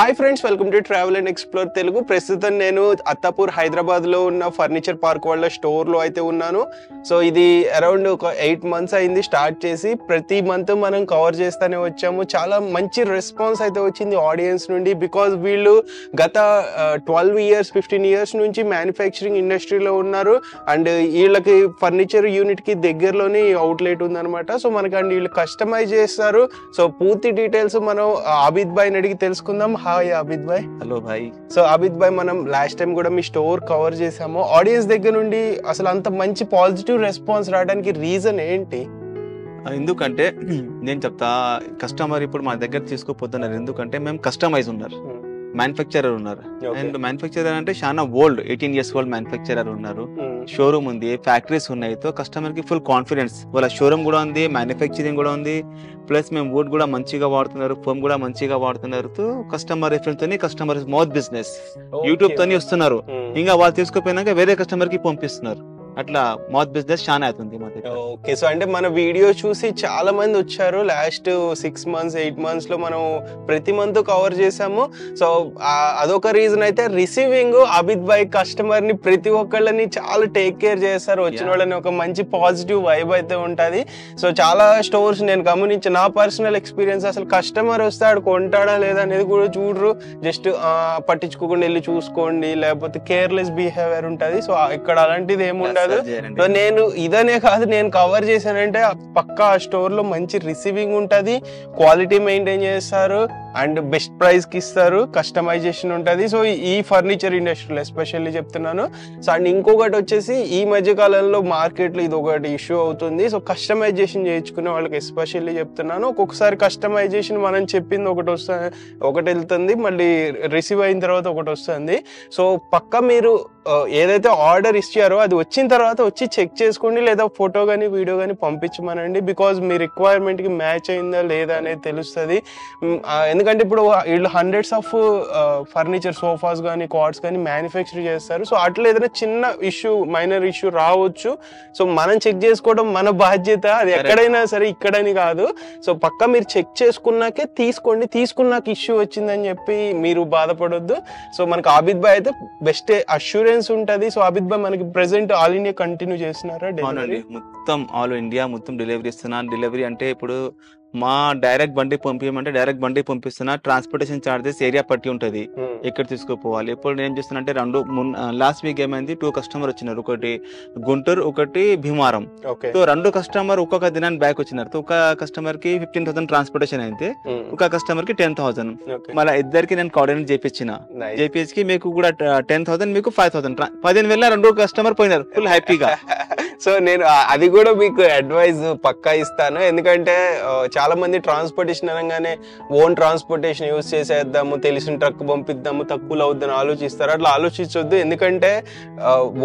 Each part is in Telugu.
Hi friends welcome to travel and explore Telugu ప్రస్తుతం నేను అత్తాపూర్ హైదరాబాద్లో ఉన్న ఫర్నిచర్ పార్క్ వాళ్ళ స్టోర్లో అయితే ఉన్నాను. సో ఇది అరౌండ్ ఒక ఎయిట్ మంత్స్ అయింది. స్టార్ట్ చేసి ప్రతి మంత్ మనం కవర్ చేస్తూనే వచ్చాము. చాలా మంచి రెస్పాన్స్ అయితే వచ్చింది ఆడియన్స్ నుండి బికాజ్ వీళ్ళు గత ట్వెల్వ్ ఇయర్స్ ఫిఫ్టీన్ ఇయర్స్ నుంచి మ్యానుఫ్యాక్చరింగ్ ఇండస్ట్రీలో ఉన్నారు. అండ్ వీళ్ళకి ఫర్నిచర్ యూనిట్కి దగ్గరలోనే అవుట్లెట్ ఉందన్నమాట. సో మనకి అండ్ వీళ్ళు కస్టమైజ్ చేస్తారు. సో పూర్తి డీటెయిల్స్ మనం ఆబిద్ బాయ్ అడిగి తెలుసుకుందాం. హాయ్ ఆబిద్ బాయ్ హలో భాయ్ సో ఆబిద్ బాయ్ మనం లాస్ట్ టైం కూడా మీ స్టోర్ కవర్ చేసాము ఆడియన్స్ దగ్గర నుండి అసలు అంత మంచి పాజిటివ్ రెస్పాన్స్ రావడానికి రీజన్ ఏంటి? ఎందుకంటే నేను చెప్తా కస్టమర్ ఇప్పుడు మా దగ్గర తీసుకుపోతున్నారు. ఎందుకంటే మేము కస్టమైజ్ ఉన్నారు. మ్యానుఫ్యాక్చరర్ ఉన్నారు. అండ్ మ్యానుఫ్యాక్చరర్ అంటే చాలా old eighteen years old manufacturer ఉన్నారు. షోరూమ్ ఉంది ఫ్యాక్టరీస్ ఉన్నాయి. తో కస్టమర్కి ఫుల్ కాన్ఫిడెన్స్ వాళ్ళ షోరూమ్ కూడా ఉంది మ్యానుఫ్యాక్చరింగ్ కూడా ఉంది. ప్లస్ మేము వుడ్ కూడా మంచిగా వాడుతున్నారు ఫోమ్ కూడా మంచిగా వాడుతున్నారు. తో కస్టమర్ రిఫరెన్స్ తోని కస్టమర్ మౌత్ బిజినెస్ యూట్యూబ్ తోని వస్తున్నారు. ఇంకా వాళ్ళు తీసుకుపోయినాక వేరే కస్టమర్కి పంపిస్తున్నారు. అట్లా మౌత్ బిజినెస్ చాలా అవుతుంది మా దగ్గర ఓకే సో అంటే మన వీడియో చూసి చాలా మంది వచ్చారు. లాస్ట్ సిక్స్ మంత్స్ ఎయిట్ మంత్స్లో మనం ప్రతి మంత్ కవర్ చేసాము సో అదొక రీజన్ అయితే రిసీవింగ్ అబిద్ బాయ్ కస్టమర్ని ప్రతి ఒక్కళ్ళని చాలా టేక్ కేర్ చేస్తారు. వచ్చిన. వాళ్ళని ఒక మంచి పాజిటివ్ వైబ్ అయితే ఉంటది. సో చాలా స్టోర్స్ నేను గమనించి నా పర్సనల్ ఎక్స్పీరియన్స్ అసలు కస్టమర్ వస్తాడు కొంటాడా లేదా అనేది కూడా చూడరు. జస్ట్ పట్టించుకోకుండా వెళ్ళి చూసుకోండి. లేకపోతే కేర్లెస్ బిహేవియర్ ఉంటది. సో ఇక్కడ అలాంటిది ఏమి ఉండదు సో నేను ఇదనే కాదు నేను కవర్ చేశానంటే పక్కా ఆ స్టోర్లో మంచి రిసీవింగ్ ఉంటది క్వాలిటీ మెయింటైన్ చేస్తారు అండ్ బెస్ట్ ప్రైస్కి ఇస్తారు కస్టమైజేషన్ ఉంటది. సో ఈ ఫర్నిచర్ ఇండస్ట్రీలో ఎస్పెషల్లీ చెప్తున్నాను. సో అండ్ ఇంకొకటి వచ్చేసి ఈ మధ్య కాలంలో మార్కెట్లో ఇది ఒకటి ఇష్యూ అవుతుంది. సో కస్టమైజేషన్ చేయించుకునే వాళ్ళకి ఎస్పెషల్లీ చెప్తున్నాను. ఒక్కొక్కసారి కస్టమైజేషన్ మనం చెప్పింది ఒకటి వస్తా ఒకటి వెళ్తుంది మళ్ళీ రిసీవ్ అయిన తర్వాత ఒకటి వస్తుంది. సో పక్క మీరు ఏదైతే ఆర్డర్ ఇచ్చారో అది వచ్చిన తర్వాత వచ్చి చెక్ చేసుకోండి లేదా ఫోటో కానీ వీడియో కానీ పంపించమనండి. బికాజ్ మీ రిక్వైర్మెంట్కి మ్యాచ్ అయిందా లేదా అనేది తెలుస్తుంది. ఎందుకంటే ఇప్పుడు వీళ్ళు హండ్రెడ్స్ ఆఫ్ ఫర్నిచర్ సోఫాస్ కానీ కార్డ్స్ కానీ మ్యానుఫ్యాక్చర్ చేస్తారు. సో అట్లా ఏదైనా చిన్న ఇష్యూ మైనర్ ఇష్యూ రావచ్చు. సో మనం చెక్ చేసుకోవడం మన బాధ్యత. అది. ఎక్కడైనా సరే ఇక్కడని కాదు. సో పక్క మీరు చెక్ చేసుకున్నాకే తీసుకోండి. తీసుకున్నాక ఇష్యూ వచ్చిందని చెప్పి మీరు బాధపడొద్దు. సో మనకు ఆబిద్ బాయ్ అయితే బెస్ట్ అష్యూరెన్స్ ఉంటది. సో ఆబిద్ మనకి ప్రెసెంట్ ఆల్ ఇండియా కంటిన్యూ చేస్తున్నారా డెలివరీ మొత్తం ఆల్ ఇండియా మొత్తం డెలివరీ ఇస్తున్నాను. డెలివరీ అంటే ఇప్పుడు మా డైరెక్ట్ బండి పంపించమంటే డైరెక్ట్ బండి పంపిస్తున్నా ట్రాన్స్పోర్టేషన్ చార్జెస్ ఏరియా పట్టి ఉంటది. ఎక్కడ తీసుకుపోవాలి. ఇప్పుడు నేను చేస్తున్నా అంటే రెండు లాస్ట్ వీక్ ఏమైంది? టూ కస్టమర్ వచ్చినారు. ఒకటి గుంటూరు ఒకటి భీమారం సో రెండు కస్టమర్ ఒక్కొక్క దినాన్ని బ్యాక్ వచ్చినారు. ఒక కస్టమర్కి ఫిఫ్టీన్ థౌసండ్ ట్రాన్స్పోర్టేషన్ అయితే ఒక కస్టమర్కి టెన్ థౌసండ్ మళ్ళీ ఇద్దరికి నేను కోఆర్డినేట్ చేపించిన. జేపీఎస్కి మీకు కూడా టెన్ థౌసండ్ మీకు ఫైవ్ థౌసండ్ పదిహేను వేల రెండు కస్టమర్ పోయినారు. ఫుల్ హ్యాపీగా సో నేను అది కూడా మీకు అడ్వైజ్ పక్కా ఇస్తాను. ఎందుకంటే చాలా మంది ట్రాన్స్పోర్టేషన్ అనగానే ఓన్ ట్రాన్స్పోర్టేషన్ యూజ్ చేసేద్దాము తెలిసిన ట్రక్ పంపిద్దాము తక్కువలో అవుద్దని ఆలోచిస్తారు. అట్లా ఆలోచించొద్దు. ఎందుకంటే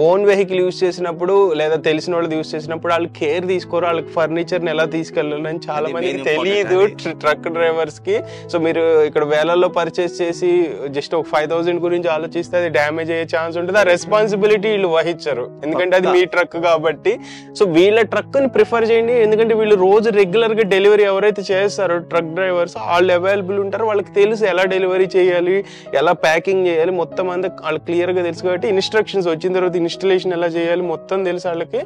ఓన్ వెహికల్ యూజ్ చేసినప్పుడు లేదా తెలిసిన వాళ్ళు యూజ్ చేసినప్పుడు వాళ్ళు కేర్ తీసుకోరు. వాళ్ళకి ఫర్నిచర్ని ఎలా తీసుకెళ్ళాలని చాలా మందికి తెలియదు. ట్రక్ డ్రైవర్స్కి. సో మీరు ఇక్కడ వేలల్లో పర్చేస్ చేసి జస్ట్ ఒక ఫైవ్ థౌసండ్ గురించి ఆలోచిస్తే అది డ్యామేజ్ అయ్యే ఛాన్స్ ఉంటుంది. ఆ రెస్పాన్సిబిలిటీ వీళ్ళు వహించరు. ఎందుకంటే అది మీ ట్రక్ కాబట్టి. సో వీళ్ళ ట్రక్ని ప్రిఫర్ చేయండి. ఎందుకంటే వీళ్ళు రోజు రెగ్యులర్గా డెలివరీ ఎవరైతే చేస్తారో ట్రక్ డ్రైవర్స్ వాళ్ళు అవైలబుల్ ఉంటారో వాళ్ళకి తెలుసు ఎలా డెలివరీ చేయాలి ఎలా ప్యాకింగ్ చేయాలి. మొత్తం అంతా వాళ్ళు క్లియర్గా తెలుసు కాబట్టి ఇన్స్ట్రక్షన్స్ వచ్చిన తర్వాత ఇన్స్టలేషన్ ఎలా చేయాలి మొత్తం తెలుసు వాళ్ళకి.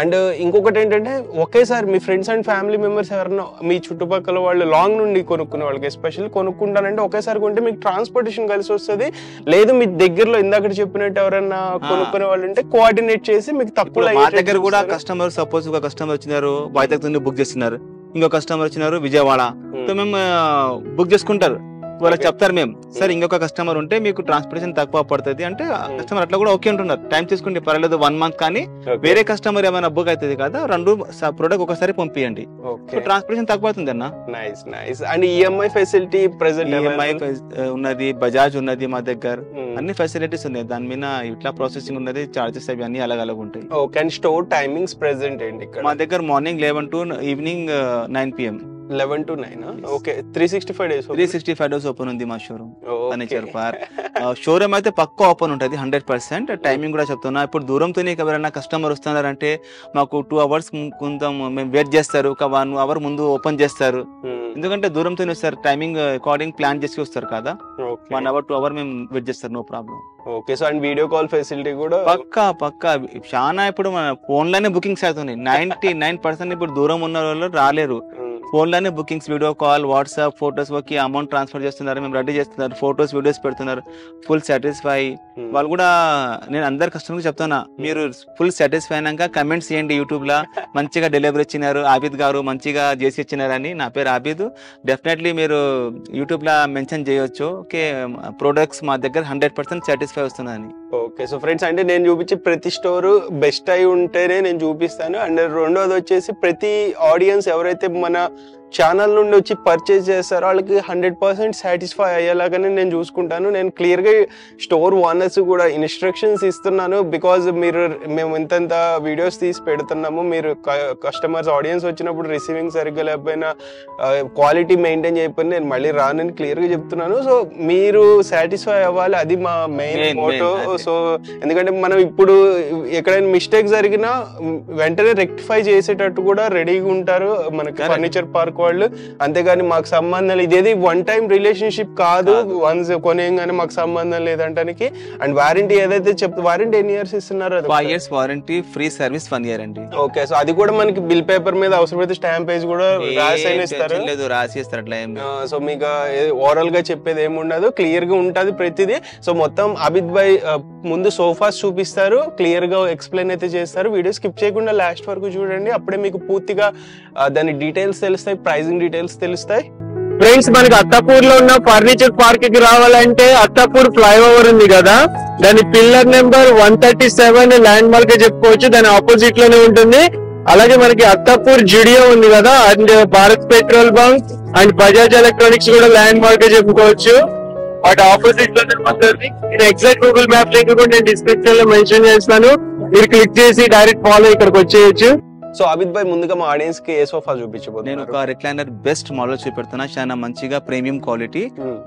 అండ్ ఇంకొకటి ఏంటంటే ఒకేసారి మీ ఫ్రెండ్స్ అండ్ ఫ్యామిలీ మెంబర్స్ ఎవరన్నా మీ చుట్టుపక్కల వాళ్ళు లాంగ్ నుండి కొనుక్కునే వాళ్ళకి ఎస్పెషల్లీ కొనుక్కుంటానంటే ఒకేసారి కొంటే మీకు ట్రాన్స్పోర్టేషన్ కలిసి వస్తుంది. లేదు మీ దగ్గరలో ఇందాక చెప్పినట్టు ఎవరైనా కొనుక్కునే వాళ్ళు ఉంటే కోఆర్డినేట్ చేసి మీకు తక్కువ మా దగ్గర కూడా కస్టమర్ సపోజ్ ఒక కస్టమర్ వచ్చినారు వైజాగ్ నుండి బుక్ చేస్తున్నారు. ఇంకో కస్టమర్ వచ్చినారు విజయవాడ. సో మేము బుక్ చేసుకుంటారు. వాళ్ళకి. చెప్తారు మేము సార్ ఇంకొక కస్టమర్ ఉంటే మీకు ట్రాన్స్పోర్టేషన్ తక్కువ పడుతుంది. అంటే Hmm. కస్టమర్ అట్లా కూడా ఓకే ఉంటున్నారు టైం తీసుకుంటే పర్వాలేదు వన్ మంత్ కానీ వేరే కస్టమర్ ఏమైనా బుక్ అవుతుంది కదా రెండు ప్రొడక్ట్ ఒకసారి పంపించండి సో ట్రాన్స్పోర్టేషన్ తక్కువ అవుతుంది అన్న. Nice nice and EMI facility present EMI ఉన్నది బజాజ్ ఉన్నది మా దగ్గర. అన్ని ఫెసిలిటీస్ ఉన్నాయి. దాని మీద ఇట్లా ప్రాసెసింగ్ ఉన్నది చార్జెస్ అవి అన్ని అలాగ అలాగ ఉంటాయి. Okay and store timings present ఏంటి ఇక్కడ? మా దగ్గర morning eleven to evening nine PM eleven to nine okay three sixty five days three sixty five days open ఉంది మా షోరూమ్ ఫర్నిచర్ పార్క్ షోరూమ్ అయితే పక్క ఓపెన్ ఉంటుంది హండ్రెడ్ పర్సెంట్ టైమింగ్ కూడా చెప్తున్నా. ఇప్పుడు దూరంతో ఎవరైనా కస్టమర్ వస్తున్నారంటే మాకు టూ అవర్స్ కొంచెం మేము వెయిట్ చేస్తారు. ఒక వన్ అవర్ ముందు ఓపెన్ చేస్తారు. ఎందుకంటే దూరంతో వస్తారు టైమింగ్ అకార్డింగ్ ప్లాన్ చేసి వస్తారు కదా. వన్ అవర్ టూ అవర్ మేము వెయిట్ చేస్తారు no problem okay so and video call facility కూడా పక్కా పక్కా. చాలా ఇప్పుడు మన ఫోన్లోనే బుకింగ్స్ అవుతున్నాయి నైన్టీ నైన్ పర్సెంట్ ఇప్పుడు దూరం ఉన్న వాళ్ళు రాలేరు. ఫోన్లోనే బుకింగ్స్ వీడియో కాల్ వాట్సాప్ ఫొటోస్కి అమౌంట్ ట్రాన్స్ఫర్ చేస్తున్నారు. మేము రెడీ చేస్తున్నారు. ఫొటోస్ వీడియోస్ పెడుతున్నారు. Full satisfy. వాళ్ళు కూడా నేను అందరు కస్టమర్కి చెప్తున్నా మీరు ఫుల్ సాటిస్ఫై అయినాక కమెంట్స్ చేయండి యూట్యూబ్లో మంచిగా డెలివరీ ఇచ్చినారు ఆబిద్ గారు మంచిగా చేసి ఇచ్చినారని. నా పేరు ఆబిద్. డెఫినెట్లీ మీరు యూట్యూబ్లో మెన్షన్ చేయొచ్చు. ఓకే ప్రొడక్ట్స్ మా దగ్గర హండ్రెడ్ పర్సెంట్ సాటిస్ఫై వస్తుందని. ఓకే సో ఫ్రెండ్స్ అంటే నేను చూపించే ప్రతి స్టోర్ బెస్ట్ అయి ఉంటేనే నేను చూపిస్తాను. అండ్ రెండోది వచ్చేసి ప్రతి ఆడియన్స్ ఎవరైతే మన ఛానల్ నుండి వచ్చి పర్చేజ్ చేస్తారో వాళ్ళకి హండ్రెడ్ పర్సెంట్ సాటిస్ఫై అయ్యేలాగానే నేను చూసుకుంటాను. నేను క్లియర్గా స్టోర్ ఓనర్స్ కూడా ఇన్స్ట్రక్షన్స్ ఇస్తున్నాను. బికాజ్ మీరు మేము ఇంతంత వీడియోస్ తీసి పెడుతున్నాము. మీరు కస్టమర్స్ ఆడియన్స్ వచ్చినప్పుడు రిసీవింగ్ సరిగ్గా లేకపోయినా క్వాలిటీ మెయింటైన్ చేయకపోయినా నేను మళ్ళీ రానని క్లియర్గా చెప్తున్నాను. సో మీరు సాటిస్ఫై అవ్వాలి. అది మా మెయిన్ మోటో అదే. సో ఎందుకంటే మనం ఇప్పుడు ఎక్కడైనా మిస్టేక్ జరిగినా వెంటనే రెక్టిఫై చేసేటట్టు కూడా రెడీగా ఉంటారు. మనకి. ఫర్నిచర్ పార్క్ వాళ్ళు అంతేగాని మాకు సంబంధం లేదు. ఇదేది వన్ టైం రిలేషన్షిప్ కాదు. వన్స్ కొనేయంగానే మాకు సంబంధం లేదంటానికి. అండ్ వారంటీ ఏదైతే చెప్తే వారంటీ ఎన్ని ఇయర్స్ ఇస్తున్నారు five years warranty free service one year అండి. ఓకే సో అది కూడా మనకి బిల్ పేపర్ మీద అవసరమైతే స్టాంప్ పేజ్ కూడా రాసి ఇస్తారు. లేదు రాసి ఇస్తారు అట్లా. సో మీకు ఓవరాల్గా చెప్పేది ఏమి ఉండదు క్లియర్గా ఉంటది ప్రతిదీ. సో మొత్తం అబిద్ భాయ్ ముందు సోఫాస్ చూపిస్తారు. క్లియర్గా ఎక్స్ప్లెయిన్ అయితే చేస్తారు. వీడియో స్కిప్ చేయకుండా లాస్ట్ వరకు చూడండి. అప్పుడే మీకు పూర్తిగా దాని డీటెయిల్స్ తెలుస్తాయి. ప్రైజింగ్ డీటెయిల్స్ తెలుస్తాయి. ఫ్రెండ్స్ మనకి అత్తాపూర్లో ఉన్న ఫర్నిచర్ పార్క్కి రావాలంటే అత్తాపూర్ ఫ్లైఓవర్ ఉంది కదా. దాని pillar number one thirty seven landmark చెప్పుకోవచ్చు. దాని ఆపోజిట్లోనే ఉంటుంది. అలాగే మనకి అత్తాపూర్ జుడియో ఉంది కదా. And Bharat petrol bunk and Bajaj electronics కూడా ల్యాండ్ మార్క్ చెప్పుకోవచ్చు. వాటి ఆపోజిట్లోనే నేను ఎగ్జాక్ట్ గూగుల్ మ్యాప్ లింక్ కూడా నేను డిస్క్రిప్షన్లో మెన్షన్ చేస్తాను. మీరు క్లిక్ చేసి డైరెక్ట్ ఫాలో ఇక్కడికి వచ్చేయచ్చు. సో అబిద్ భాయ్ ముందుగా మా ఆడియన్స్కి ఏ సోఫా నేను చూపించబోతున్నాను ఒక రిక్లైనర్ బెస్ట్ మోడల్ చూపెడుతున్నా. చాలా మంచిగా premium quality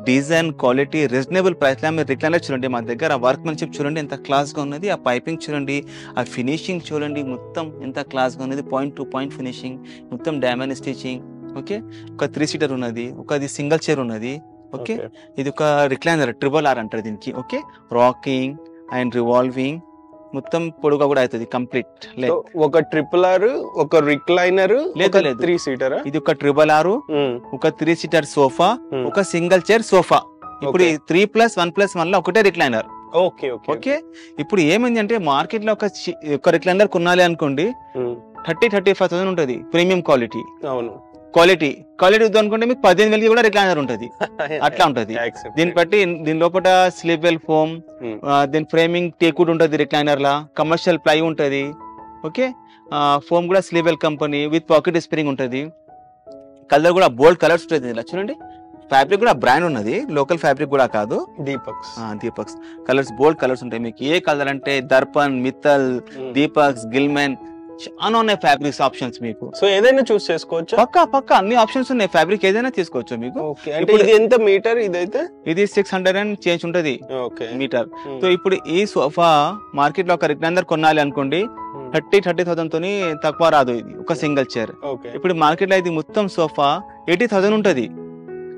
design quality reasonable ప్రైస్లో మీరు రిక్లైనర్ చూడండి మా దగ్గర. వర్క్ మన్షిప్ చూడండి ఎంత క్లాస్గా ఉన్నది. ఆ పైపింగ్ చూడండి ఆ ఫినిషింగ్ చూడండి. మొత్తం ఎంత క్లాస్గా ఉన్నది. పాయింట్ టు పాయింట్ ఫినిషింగ్ మొత్తం డైమండ్ స్టిచింగ్ ఓకే ఒక త్రీ సీటర్ ఉన్నది ఒక సింగిల్ చైర్ ఉన్నది ఓకే ఇది ఒక రిక్లైనర్ ట్రిబల్ ఆర్ అంటారు దీనికి ఓకే రాకింగ్ అండ్ రివాల్వింగ్ మొత్తం పొడుగా కూడా అవుతుంది కంప్లీట్ ఒక ట్రిపుల్ ఆర్ ఒక రిక్లైనర్ లేదు, లేదు. త్రీ సీటర్ ఇది ఒక ట్రిబల్ ఆరు ఒక త్రీ సీటర్ సోఫా ఒక సింగిల్ చైర్ సోఫా ఇప్పుడు. త్రీ ప్లస్ వన్ ప్లస్ వన్లో ఒకటే రిక్లైనర్ ఓకే ఓకే ఓకే. ఇప్పుడు ఏమైంది అంటే మార్కెట్లో ఒక ఒక రిక్లైనర్ కొనాలి అనుకోండి థర్టీ థర్టీ ఫైవ్ థౌసండ్ ఉంటుంది ప్రీమియం క్వాలిటీ అవును. క్వాలిటీ. క్వాలిటీ అనుకుంటే మీకు పదిహేను వేలకి కూడా రిక్లైనర్ ఉంటుంది. అట్లా ఉంటది. దీన్ని బట్టి దీని లోపల స్లీప్ వెల్ ఫోమ్ Hmm. దీని ఫ్రేమింగ్ టేకుడ్ ఉంటుంది రిక్లైనర్ లా. కమర్షియల్ ప్లై ఉంటది. ఓకే ఫోమ్ కూడా Sleepwell company with pocket spring ఉంటది. కలర్ కూడా బోల్డ్ కలర్స్ ఉంటుంది ఇలా చూడండి. ఫ్యాబ్రిక్ కూడా బ్రాండ్ ఉన్నది. లోకల్ ఫ్యాబ్రిక్ కూడా కాదు. దీపక్స్ దీపక్స్ కలర్స్ బోల్డ్ కలర్స్ ఉంటాయి. మీకు ఏ కలర్ అంటే దర్పన్ మిత్తల్ దీపక్స్ గిల్మెన్ చాలా ఉన్నాయి ఫ్యాబ్రిక్స్ ఆప్షన్స్ మీకు. సో ఏదైనా చూస్ చేసుకోవచ్చా? పక్కా పక్కా అన్ని ఆప్షన్స్ ఉన్నాయి. ఫ్యాబ్రిక్ ఏదైనా తీసుకోవచ్చు మీకు. అంటే ఇది ఎంత మీటర్ ఇదైతే? ఇది సిక్స్ హండ్రెడ్ అండ్ చేంజ్ ఉంటది మీటర్ సో ఇప్పుడు ఈ సోఫా మార్కెట్లో ఒక రిక్లైనర్ కొనాలి అనుకోండి థర్టీ థర్టీ థౌసండ్ తోని తక్కువ రాదు ఇది ఒక సింగిల్ చైర్ ఓకే ఇప్పుడు మార్కెట్లో ఇది మొత్తం సోఫా ఎయిటీ థౌసండ్ ఉంటది.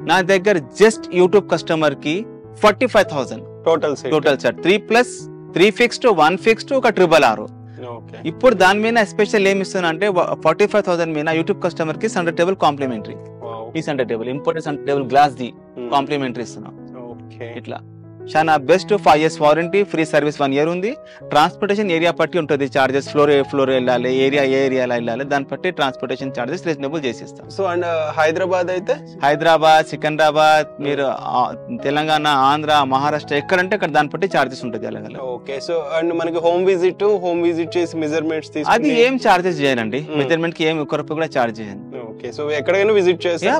నా దగ్గర జస్ట్ యూట్యూబ్ కస్టమర్కి forty five thousand total total sir three plus three fixed one fixed ఒక ట్రిబల్ ఆరు ఇప్పుడు దాని మీద స్పెషల్ ఏమి ఇస్తున్నా అంటే ఫార్టీ ఫైవ్ థౌసండ్ మీద యూట్యూబ్ కస్టమర్కి సెంటర్ టేబుల్ కాంప్లిమెంటరీ ఈ centre table important centre table glass the complimentary ఇస్తున్నాం. ఓకే ఇట్లా. చాలా best five years warranty free service one year ఉంది. ట్రాన్స్పోర్టేషన్ ఏరియా పట్టి ఉంటుంది చార్జెస్ ఫ్లోర్ ఏ ఫ్లోర్ వెళ్ళాలి ఏరియా ఏ ఏరియాలో వెళ్ళాలి దాన్ని బట్టి ట్రాన్స్పోర్టేషన్ చార్జెస్ రీజనబుల్ చేసేస్తాం. సో అండ్ హైదరాబాద్ అయితే? హైదరాబాద్ సికింద్రాబాద్ మీరు తెలంగాణ ఆంధ్ర మహారాష్ట్ర ఎక్కడంటే అక్కడ దాన్ని బట్టి చార్జెస్ ఉంటుంది అలాగే ఓకే సో అండ్ మనకి హోమ్ విజిట్ హోమ్ విజిట్ చేసి మెజర్మెంట్స్ అది ఏం చార్జెస్ చేయనండి. Hmm. మెజర్మెంట్కి ఏం ఒక్క రూపాయి కూడా చార్జ్ చేయను. ఓకే సో ఎక్కడికైనా విజిట్ చేస్తే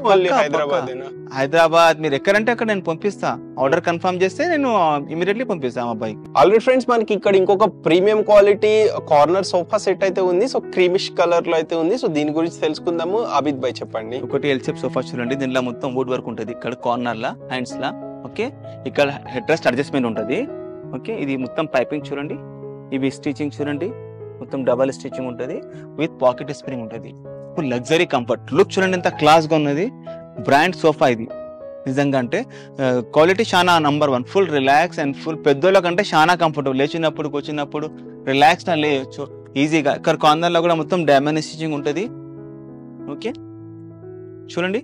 హైదరాబాద్ హైదరాబాద్ మీరు ఎక్కడంటే అక్కడ నేను పంపిస్తా. ఆర్డర్ కన్ఫర్మ్ చేస్తే నేను ఇమీడియట్లీ పంపిస్తాను మా అబ్బాయికి ఆల్రెడీ ఫ్రెండ్స్ మనకి ఇక్కడ ఇంకొక premium quality corner sofa set అయితే ఉంది. సో క్రీమిష్ కలర్లో అయితే ఉంది. సో దీని గురించి తెలుసుకుందాము. అబిద్ భాయ్ చెప్పండి. ఒకటి ఎల్సెప్ సోఫా చూడండి. దీనిలో మొత్తం వుడ్ వర్క్ ఉంటుంది. ఇక్కడ కార్నర్ లా హ్యాండ్స్ లా. ఓకే? ఇక్కడ హెడ్ రెస్ట్ అడ్జస్ట్మెంట్ ఉంటుంది. ఓకే? ఇది మొత్తం పైపింగ్ చూడండి. ఇవి స్టిచింగ్ చూడండి. మొత్తం డబల్ స్టిచింగ్ ఉంటుంది. విత్ పాకెట్ స్ప్రింగ్ ఉంటుంది. లగ్జరీ కంఫర్ట్ లుక్ చూడండి ఎంత క్లాస్గా ఉన్నది. బ్రాండ్ సోఫా ఇది. నిజంగా అంటే క్వాలిటీ చాలా number one full relax and full పెద్దోళ్ళ కంటే చాలా కంఫర్టబుల్ లేచినప్పుడు కూర్చున్నప్పుడు రిలాక్స్గా లేయచ్చు. ఈజీగా ఇక్కడ కార్నర్ కూడా మొత్తం డైమండ్ స్టిచ్చింగ్ ఉంటుంది. ఓకే చూడండి.